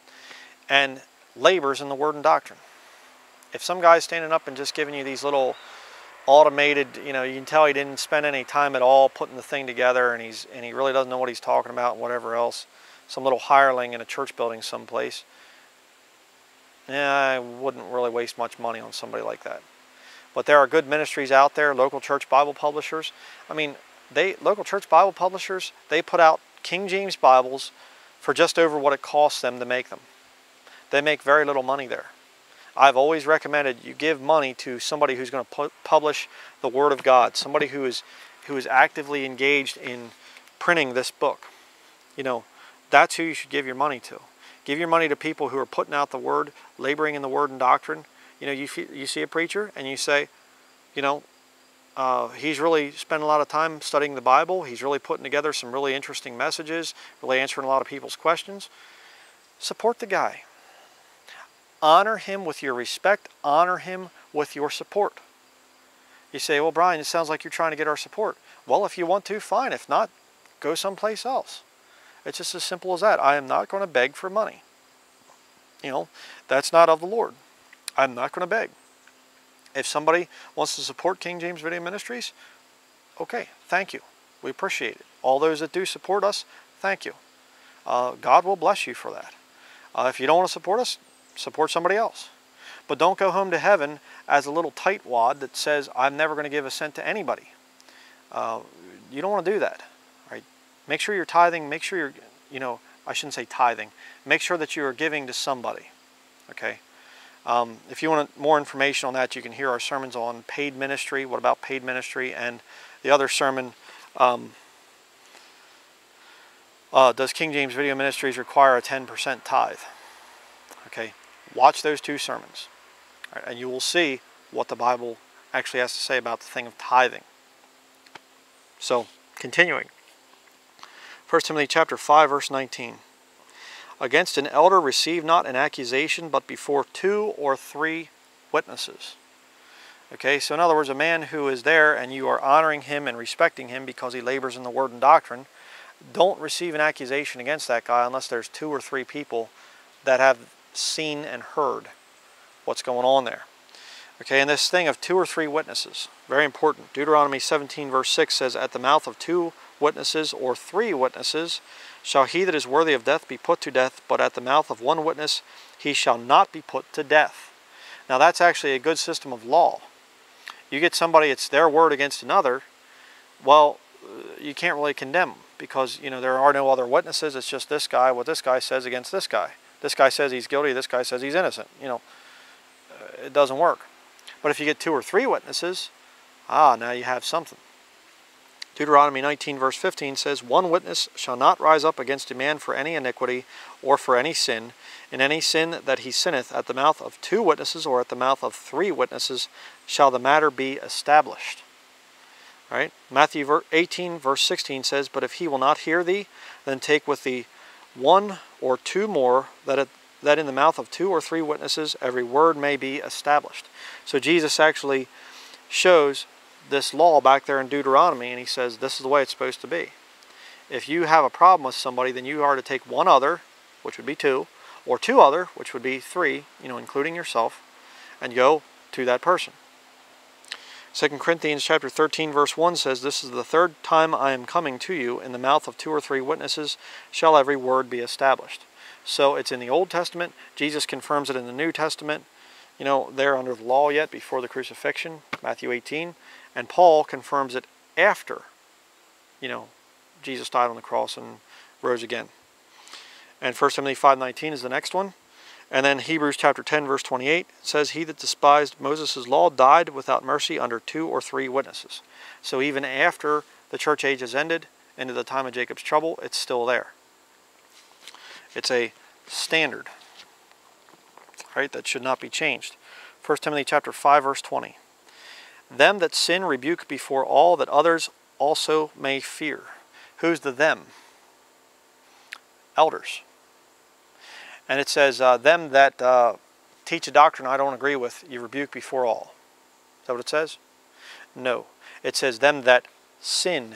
and labors in the word and doctrine. If some guy's standing up and just giving you these little automated, you know, you can tell he didn't spend any time at all putting the thing together and he's and he really doesn't know what he's talking about and whatever else. Some little hireling in a church building someplace. Yeah, I wouldn't really waste much money on somebody like that. But there are good ministries out there, local church Bible publishers. I mean, they local church Bible publishers, they put out King James Bibles for just over what it costs them to make them. They make very little money there. I've always recommended you give money to somebody who's going to pu publish the Word of God, somebody who is who is actively engaged in printing this book. You know, that's who you should give your money to. Give your money to people who are putting out the Word, laboring in the Word and doctrine. You know, you you see a preacher and you say, you know, uh, he's really spent a lot of time studying the Bible. He's really putting together some really interesting messages, really answering a lot of people's questions. Support the guy. Honor him with your respect. Honor him with your support. You say, well, Bryan, it sounds like you're trying to get our support. Well, if you want to, fine. If not, go someplace else. It's just as simple as that. I am not going to beg for money. You know, that's not of the Lord. I'm not going to beg. If somebody wants to support King James Video Ministries, okay, thank you. We appreciate it. All those that do support us, thank you. Uh, God will bless you for that. Uh, if you don't want to support us, support somebody else. But don't go home to heaven as a little tightwad that says, I'm never going to give a cent to anybody. Uh, you don't want to do that. Right? Make sure you're tithing. Make sure you're, you know, I shouldn't say tithing. Make sure that you are giving to somebody. Okay? Um, if you want more information on that, you can hear our sermons on paid ministry. What about paid ministry? And the other sermon, um, uh, Does King James Video Ministries require a 10% tithe? Okay, watch those two sermons, right, and you will see what the Bible actually has to say about the thing of tithing. So, continuing. 1 Timothy chapter 5, verse 19. Against an elder receive not an accusation, but before two or three witnesses. Okay, so in other words, a man who is there and you are honoring him and respecting him because he labors in the word and doctrine, don't receive an accusation against that guy unless there's two or three people that have seen and heard what's going on there. Okay, and this thing of two or three witnesses, very important. Deuteronomy 17, verse 6 says, At the mouth of two witnesses or three witnesses shall he that is worthy of death be put to death, but at the mouth of one witness he shall not be put to death. Now that's actually a good system of law. You get somebody, it's their word against another, well, you can't really condemn them because, you know, there are no other witnesses. It's just this guy, what this guy says against this guy. This guy says he's guilty, this guy says he's innocent. You know, uh, it doesn't work. But if you get two or three witnesses, ah, now you have something. Deuteronomy 19 verse 15 says, One witness shall not rise up against a man for any iniquity or for any sin. In any sin that he sinneth, at the mouth of two witnesses or at the mouth of three witnesses shall the matter be established. Right? Matthew 18 verse 16 says, But if he will not hear thee, then take with thee one or two more, that, it, that in the mouth of two or three witnesses every word may be established. So Jesus actually shows this law back there in Deuteronomy and he says this is the way it's supposed to be. If you have a problem with somebody, then you are to take one other, which would be two, or two other, which would be three, you know, including yourself, and go to that person. 2 Corinthians chapter 13 verse 1 says, This is the third time I am coming to you. In the mouth of two or three witnesses shall every word be established. So it's in the Old Testament. Jesus confirms it in the New Testament. You know, they're under the law yet before the crucifixion, Matthew 18. And Paul confirms it after, you know, Jesus died on the cross and rose again. And 1 Timothy 5.19 is the next one. And then Hebrews chapter 10 verse 28 says, He that despised Moses' law died without mercy under two or three witnesses. So even after the church age has ended, into the time of Jacob's trouble, it's still there. It's a standard, right, that should not be changed. 1 Timothy chapter 5 verse 20. Them that sin rebuke before all, that others also may fear. Who's the them? Elders. And it says, uh, them that uh, teach a doctrine I don't agree with, you rebuke before all. Is that what it says? No. It says, them that sin.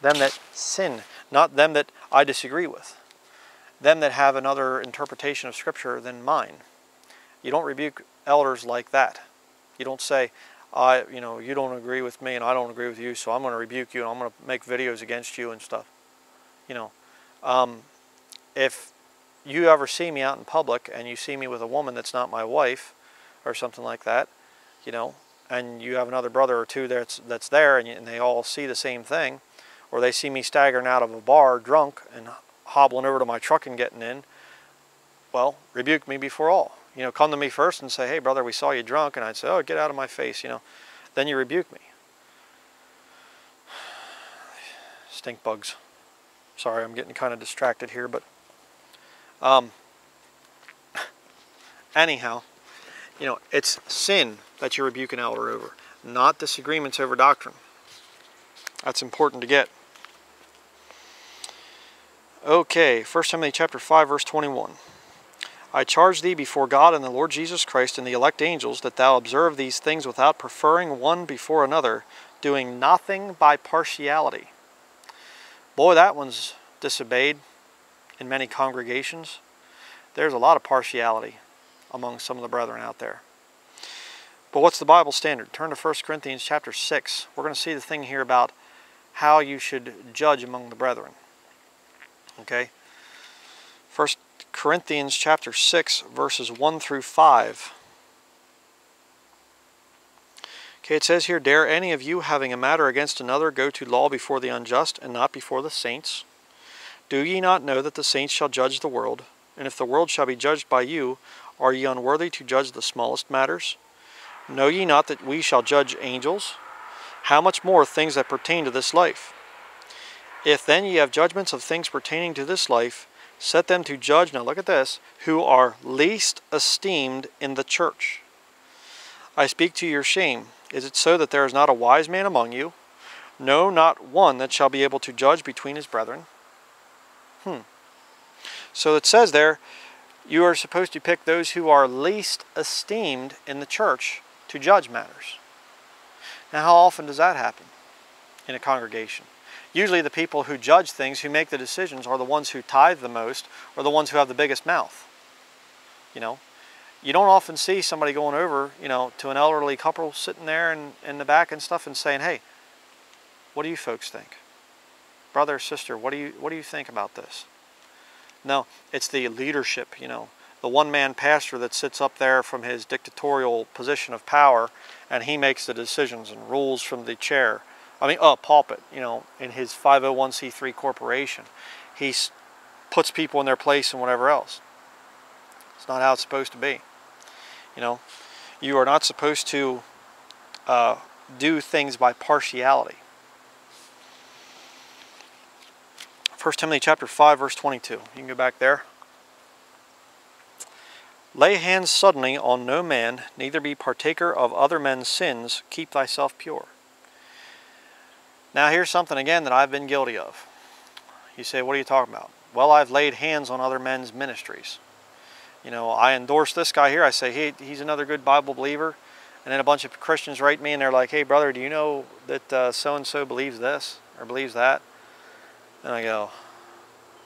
Them that sin, not them that I disagree with. Them that have another interpretation of Scripture than mine. You don't rebuke elders like that. You don't say, I, you know, you don't agree with me and I don't agree with you, so I'm going to rebuke you and I'm going to make videos against you and stuff. You know, um, if you ever see me out in public and you see me with a woman that's not my wife or something like that, you know, and you have another brother or two that's, that's there and, you, and they all see the same thing, or they see me staggering out of a bar drunk and hobbling over to my truck and getting in, well, rebuke me before all you know, come to me first and say, hey, brother, we saw you drunk. And I'd say, oh, get out of my face, you know. Then you rebuke me. Stink bugs. Sorry, I'm getting kind of distracted here, but um, anyhow, you know, it's sin that you rebuke an elder over, not disagreements over doctrine. That's important to get. Okay, 1 Timothy chapter 5, verse 21. I charge thee before God and the Lord Jesus Christ and the elect angels that thou observe these things without preferring one before another, doing nothing by partiality. Boy, that one's disobeyed in many congregations. There's a lot of partiality among some of the brethren out there. But what's the Bible standard? Turn to 1 Corinthians chapter 6. We're going to see the thing here about how you should judge among the brethren. Okay? First Corinthians chapter 6, verses 1 through 5. Okay, it says here, Dare any of you, having a matter against another, go to law before the unjust, and not before the saints? Do ye not know that the saints shall judge the world? And if the world shall be judged by you, are ye unworthy to judge the smallest matters? Know ye not that we shall judge angels? How much more things that pertain to this life? If then ye have judgments of things pertaining to this life, set them to judge, now look at this, who are least esteemed in the church. I speak to your shame. Is it so that there is not a wise man among you? No, not one that shall be able to judge between his brethren. Hmm. So it says there, you are supposed to pick those who are least esteemed in the church to judge matters. Now, how often does that happen in a congregation? Usually the people who judge things, who make the decisions, are the ones who tithe the most or the ones who have the biggest mouth. You know, you don't often see somebody going over, you know, to an elderly couple sitting there in, in the back and stuff and saying, hey, what do you folks think? Brother, sister, what do you what do you think about this? No, it's the leadership, you know, the one-man pastor that sits up there from his dictatorial position of power and he makes the decisions and rules from the chair. I mean, uh, pulpit, you know, in his 501c3 corporation. He puts people in their place and whatever else. It's not how it's supposed to be. You know, you are not supposed to uh, do things by partiality. 1 Timothy chapter 5 verse 22. You can go back there. Lay hands suddenly on no man, neither be partaker of other men's sins, keep thyself pure. Now here's something again that I've been guilty of. You say, what are you talking about? Well, I've laid hands on other men's ministries. You know, I endorse this guy here. I say, hey, he's another good Bible believer. And then a bunch of Christians write me and they're like, hey, brother, do you know that uh, so-and-so believes this or believes that? And I go,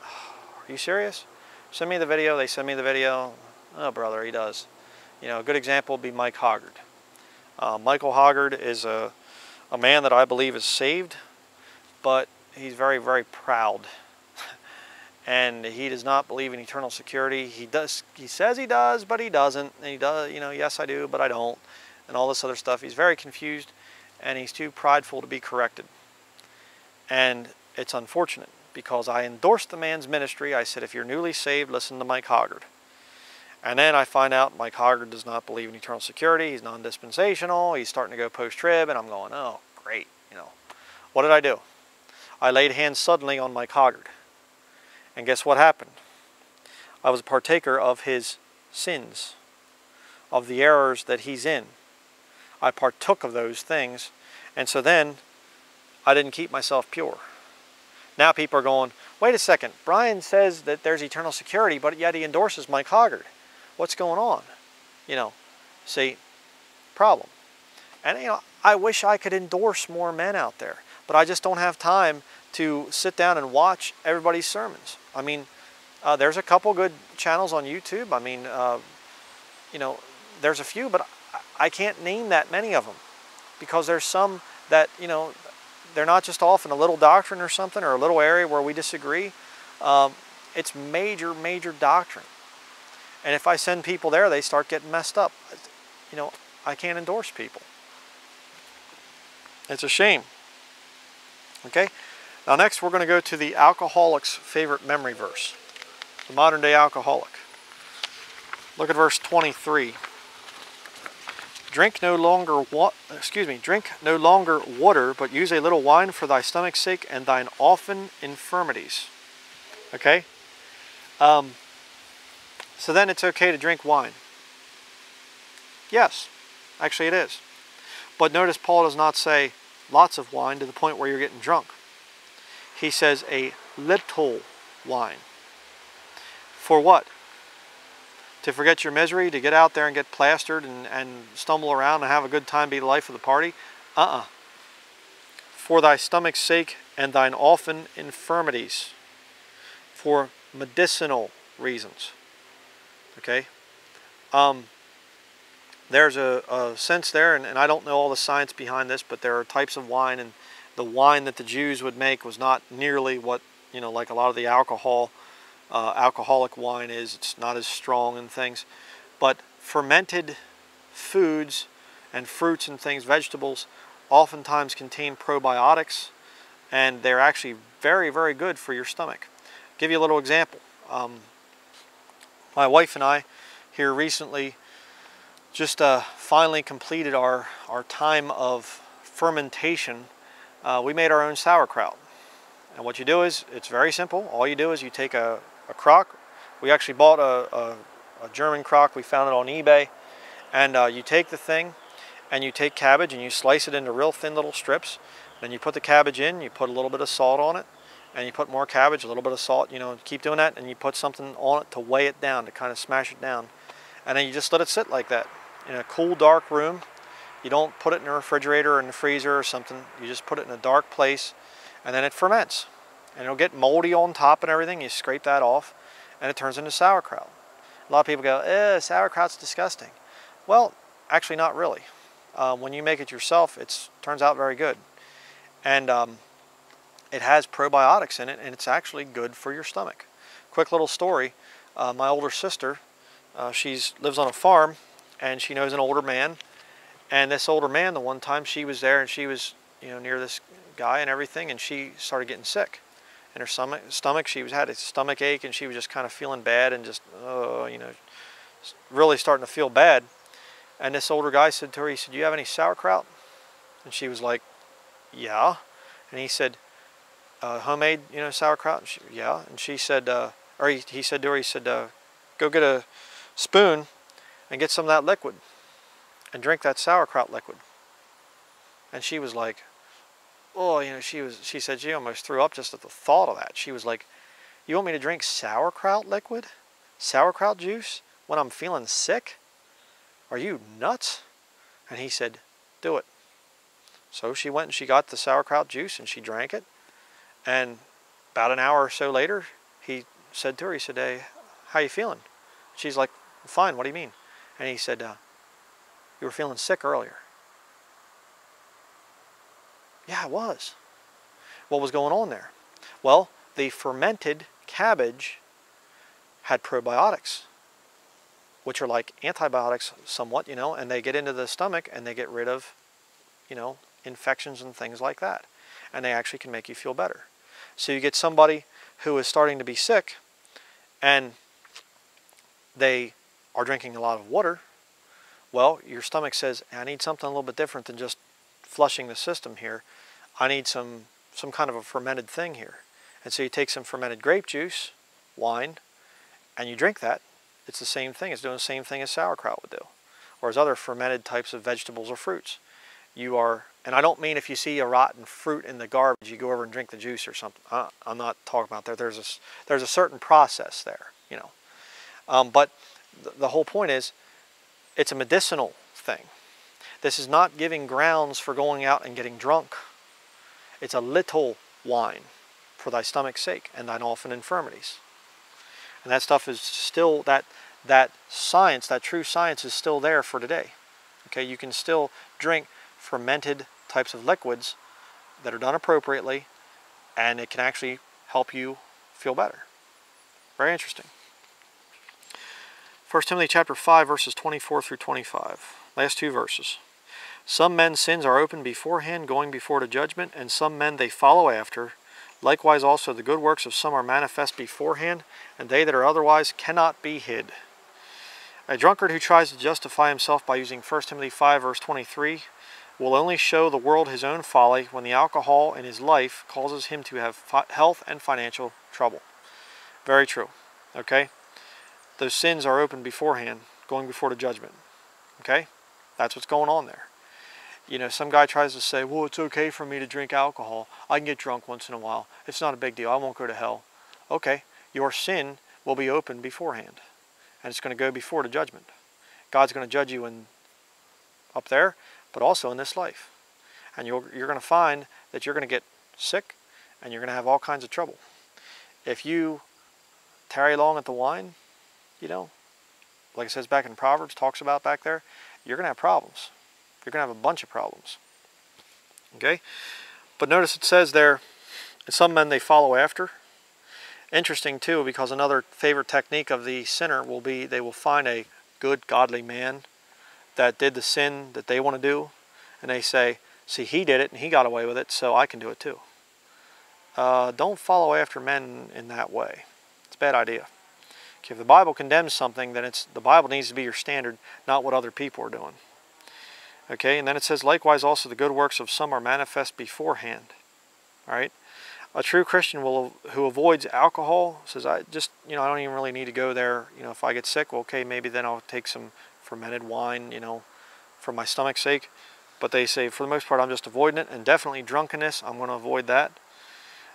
are you serious? Send me the video. They send me the video. Oh, brother, he does. You know, a good example would be Mike Hoggard. Uh, Michael Hoggard is a, a man that I believe is saved, but he's very, very proud. and he does not believe in eternal security. He does. He says he does, but he doesn't. And he does. You know, yes, I do, but I don't. And all this other stuff. He's very confused, and he's too prideful to be corrected. And it's unfortunate because I endorsed the man's ministry. I said, if you're newly saved, listen to Mike Hoggard. And then I find out Mike Hoggard does not believe in eternal security. He's non-dispensational. He's starting to go post-trib. And I'm going, oh, great. You know, what did I do? I laid hands suddenly on Mike Hoggard. And guess what happened? I was a partaker of his sins, of the errors that he's in. I partook of those things. And so then I didn't keep myself pure. Now people are going, wait a second, Bryan says that there's eternal security, but yet he endorses Mike Hoggard what's going on? You know, see, problem. And, you know, I wish I could endorse more men out there, but I just don't have time to sit down and watch everybody's sermons. I mean, uh, there's a couple good channels on YouTube. I mean, uh, you know, there's a few, but I can't name that many of them because there's some that, you know, they're not just off in a little doctrine or something or a little area where we disagree. Um, it's major, major doctrine. And if I send people there, they start getting messed up. You know, I can't endorse people. It's a shame. Okay? Now next we're going to go to the alcoholic's favorite memory verse. The modern day alcoholic. Look at verse 23. Drink no longer what excuse me, drink no longer water, but use a little wine for thy stomach's sake and thine often infirmities. Okay? Um, so then it's okay to drink wine. Yes, actually it is. But notice Paul does not say lots of wine to the point where you're getting drunk. He says a little wine. For what? To forget your misery, to get out there and get plastered and, and stumble around and have a good time, be the life of the party? Uh-uh. For thy stomach's sake and thine often infirmities. For medicinal reasons. Okay? Um, there's a, a, sense there, and, and, I don't know all the science behind this, but there are types of wine, and the wine that the Jews would make was not nearly what, you know, like a lot of the alcohol, uh, alcoholic wine is. It's not as strong and things. But fermented foods and fruits and things, vegetables, oftentimes contain probiotics, and they're actually very, very good for your stomach. I'll give you a little example. Um, my wife and I here recently just uh, finally completed our, our time of fermentation. Uh, we made our own sauerkraut. And what you do is, it's very simple. All you do is you take a, a crock. We actually bought a, a, a German crock. We found it on eBay. And uh, you take the thing and you take cabbage and you slice it into real thin little strips. Then you put the cabbage in, you put a little bit of salt on it, and you put more cabbage, a little bit of salt, you know, keep doing that, and you put something on it to weigh it down, to kind of smash it down. And then you just let it sit like that in a cool, dark room. You don't put it in a refrigerator or in the freezer or something. You just put it in a dark place and then it ferments. And it'll get moldy on top and everything. You scrape that off, and it turns into sauerkraut. A lot of people go, eh, sauerkraut's disgusting. Well, actually not really. Um, when you make it yourself, it turns out very good. And um, it has probiotics in it, and it's actually good for your stomach. Quick little story. Uh, my older sister, uh, she lives on a farm, and she knows an older man. And this older man, the one time she was there, and she was, you know, near this guy and everything, and she started getting sick in her stomach. Stomach, she was had a stomach ache, and she was just kind of feeling bad, and just, oh, you know, really starting to feel bad. And this older guy said to her, he said, "Do you have any sauerkraut?" And she was like, "Yeah." And he said, uh, "Homemade, you know, sauerkraut?" And she, yeah. And she said, uh, or he, he, said to her, he said, uh, "Go get a spoon and get some of that liquid, and drink that sauerkraut liquid." And she was like, "Oh, you know," she was. She said she almost threw up just at the thought of that. She was like, "You want me to drink sauerkraut liquid, sauerkraut juice when I'm feeling sick?" Are you nuts? And he said, Do it. So she went and she got the sauerkraut juice and she drank it. And about an hour or so later, he said to her, he said, Hey, how you feeling? She's like, Fine, what do you mean? And he said, uh, You were feeling sick earlier. Yeah, I was. What was going on there? Well, the fermented cabbage had probiotics which are like antibiotics somewhat, you know, and they get into the stomach and they get rid of, you know, infections and things like that. And they actually can make you feel better. So you get somebody who is starting to be sick and they are drinking a lot of water. Well, your stomach says, I need something a little bit different than just flushing the system here. I need some, some kind of a fermented thing here. And so you take some fermented grape juice, wine, and you drink that it's the same thing. It's doing the same thing as sauerkraut would do, or as other fermented types of vegetables or fruits. You are, and I don't mean if you see a rotten fruit in the garbage, you go over and drink the juice or something. Uh, I'm not talking about that. There's a, there's a certain process there, you know. Um, but th the whole point is, it's a medicinal thing. This is not giving grounds for going out and getting drunk. It's a little wine for thy stomach's sake and thine often infirmities. And that stuff is still, that, that science, that true science is still there for today. Okay, you can still drink fermented types of liquids that are done appropriately and it can actually help you feel better. Very interesting. 1 Timothy chapter 5 verses 24 through 25. Last two verses. Some men's sins are open beforehand, going before to judgment, and some men they follow after, Likewise also the good works of some are manifest beforehand, and they that are otherwise cannot be hid. A drunkard who tries to justify himself by using 1 Timothy 5 verse 23 will only show the world his own folly when the alcohol in his life causes him to have health and financial trouble. Very true. Okay? Those sins are open beforehand, going before the judgment. Okay? That's what's going on there. You know, some guy tries to say, well, it's okay for me to drink alcohol. I can get drunk once in a while. It's not a big deal. I won't go to hell. Okay, your sin will be open beforehand. And it's going to go before the judgment. God's going to judge you in up there, but also in this life. And you're, you're going to find that you're going to get sick and you're going to have all kinds of trouble. If you tarry long at the wine, you know, like it says back in Proverbs, talks about back there, you're going to have problems you're going to have a bunch of problems. Okay? But notice it says there, some men they follow after. Interesting too, because another favorite technique of the sinner will be they will find a good, godly man that did the sin that they want to do, and they say, see, he did it and he got away with it, so I can do it too. Uh, don't follow after men in that way. It's a bad idea. If the Bible condemns something, then it's the Bible needs to be your standard, not what other people are doing. Okay, and then it says, likewise also the good works of some are manifest beforehand. All right, a true Christian will who avoids alcohol says, I just you know I don't even really need to go there. You know, if I get sick, well, okay, maybe then I'll take some fermented wine. You know, for my stomach's sake. But they say for the most part, I'm just avoiding it, and definitely drunkenness. I'm going to avoid that.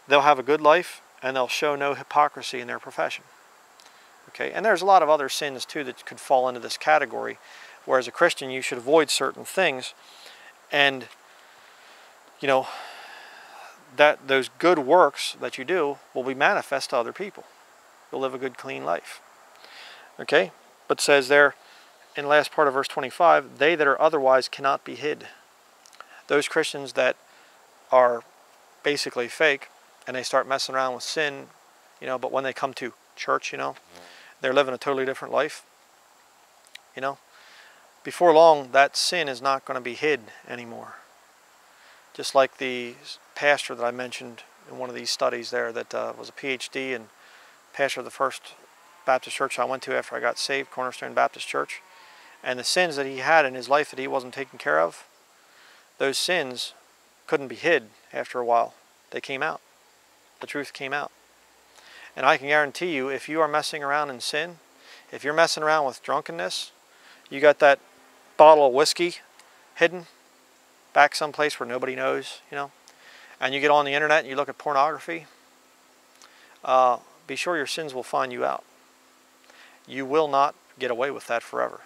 They'll have a good life, and they'll show no hypocrisy in their profession. Okay, and there's a lot of other sins too that could fall into this category whereas a Christian you should avoid certain things and you know that those good works that you do will be manifest to other people. You'll live a good, clean life. Okay? But says there in last part of verse 25, they that are otherwise cannot be hid. Those Christians that are basically fake and they start messing around with sin, you know, but when they come to church, you know, they're living a totally different life. You know, before long, that sin is not going to be hid anymore. Just like the pastor that I mentioned in one of these studies there that uh, was a PhD and pastor of the first Baptist church I went to after I got saved, Cornerstone Baptist Church. And the sins that he had in his life that he wasn't taking care of, those sins couldn't be hid after a while. They came out. The truth came out. And I can guarantee you, if you are messing around in sin, if you're messing around with drunkenness, you got that bottle of whiskey hidden back someplace where nobody knows, you know, and you get on the internet and you look at pornography, uh, be sure your sins will find you out. You will not get away with that forever.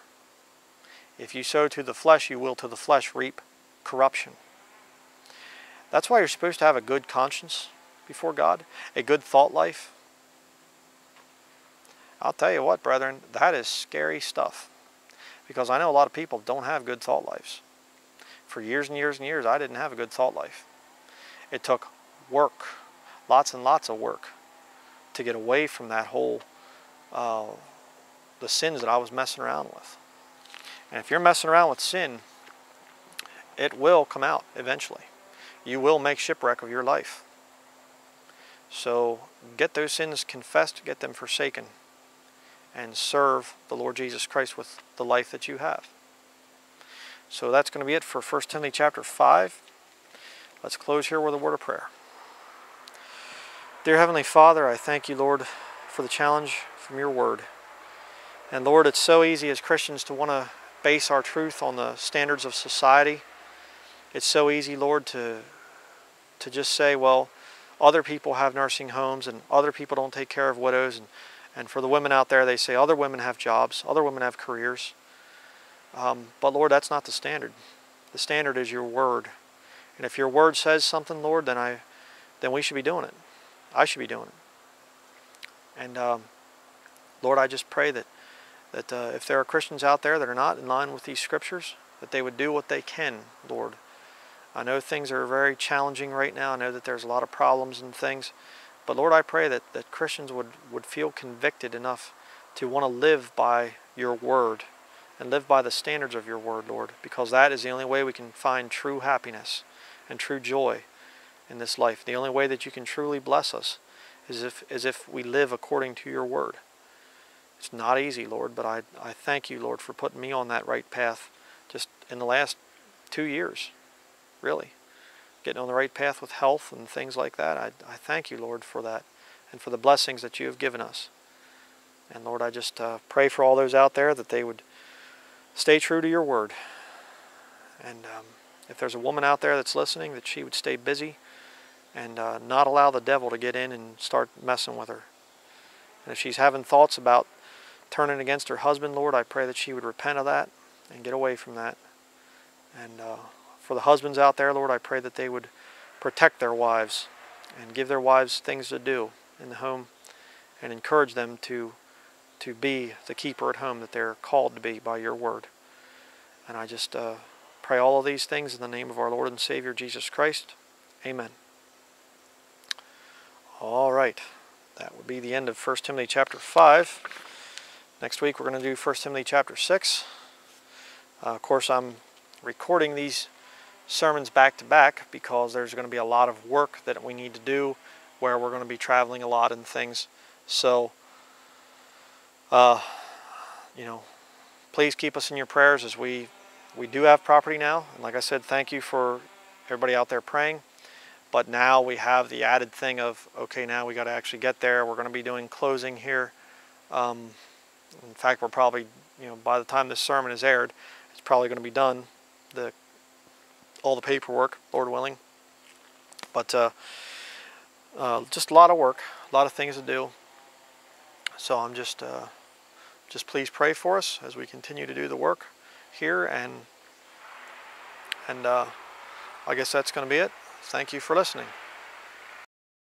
If you sow to the flesh, you will to the flesh reap corruption. That's why you're supposed to have a good conscience before God, a good thought life. I'll tell you what, brethren, that is scary stuff. Because I know a lot of people don't have good thought lives. For years and years and years, I didn't have a good thought life. It took work, lots and lots of work, to get away from that whole, uh, the sins that I was messing around with. And if you're messing around with sin, it will come out eventually. You will make shipwreck of your life. So get those sins confessed, get them forsaken, and serve the Lord Jesus Christ with the life that you have. So that's going to be it for 1 Timothy chapter 5. Let's close here with a word of prayer. Dear Heavenly Father, I thank you, Lord, for the challenge from your word. And Lord, it's so easy as Christians to want to base our truth on the standards of society. It's so easy, Lord, to to just say, well, other people have nursing homes and other people don't take care of widows and and for the women out there, they say other women have jobs, other women have careers. Um, but Lord, that's not the standard. The standard is your word. And if your word says something, Lord, then I, then we should be doing it. I should be doing it. And um, Lord, I just pray that that uh, if there are Christians out there that are not in line with these scriptures, that they would do what they can, Lord. I know things are very challenging right now. I know that there's a lot of problems and things. But Lord, I pray that, that Christians would, would feel convicted enough to want to live by your word and live by the standards of your word, Lord, because that is the only way we can find true happiness and true joy in this life. The only way that you can truly bless us is if, is if we live according to your word. It's not easy, Lord, but I, I thank you, Lord, for putting me on that right path just in the last two years, really getting on the right path with health and things like that. I, I thank you, Lord, for that and for the blessings that you have given us. And Lord, I just uh, pray for all those out there that they would stay true to your word. And um, if there's a woman out there that's listening, that she would stay busy and uh, not allow the devil to get in and start messing with her. And if she's having thoughts about turning against her husband, Lord, I pray that she would repent of that and get away from that. And uh, for the husbands out there, Lord, I pray that they would protect their wives and give their wives things to do in the home and encourage them to to be the keeper at home that they're called to be by your word. And I just uh, pray all of these things in the name of our Lord and Savior Jesus Christ. Amen. All right. That would be the end of 1 Timothy chapter 5. Next week we're going to do 1 Timothy chapter 6. Uh, of course, I'm recording these sermons back to back because there's going to be a lot of work that we need to do where we're going to be traveling a lot and things. So, uh, you know, please keep us in your prayers as we we do have property now. And like I said, thank you for everybody out there praying. But now we have the added thing of okay, now we got to actually get there. We're going to be doing closing here. Um, in fact, we're probably you know by the time this sermon is aired, it's probably going to be done. The all the paperwork, Lord willing. But uh, uh, just a lot of work, a lot of things to do. So I'm just, uh, just please pray for us as we continue to do the work here. And, and uh, I guess that's going to be it. Thank you for listening.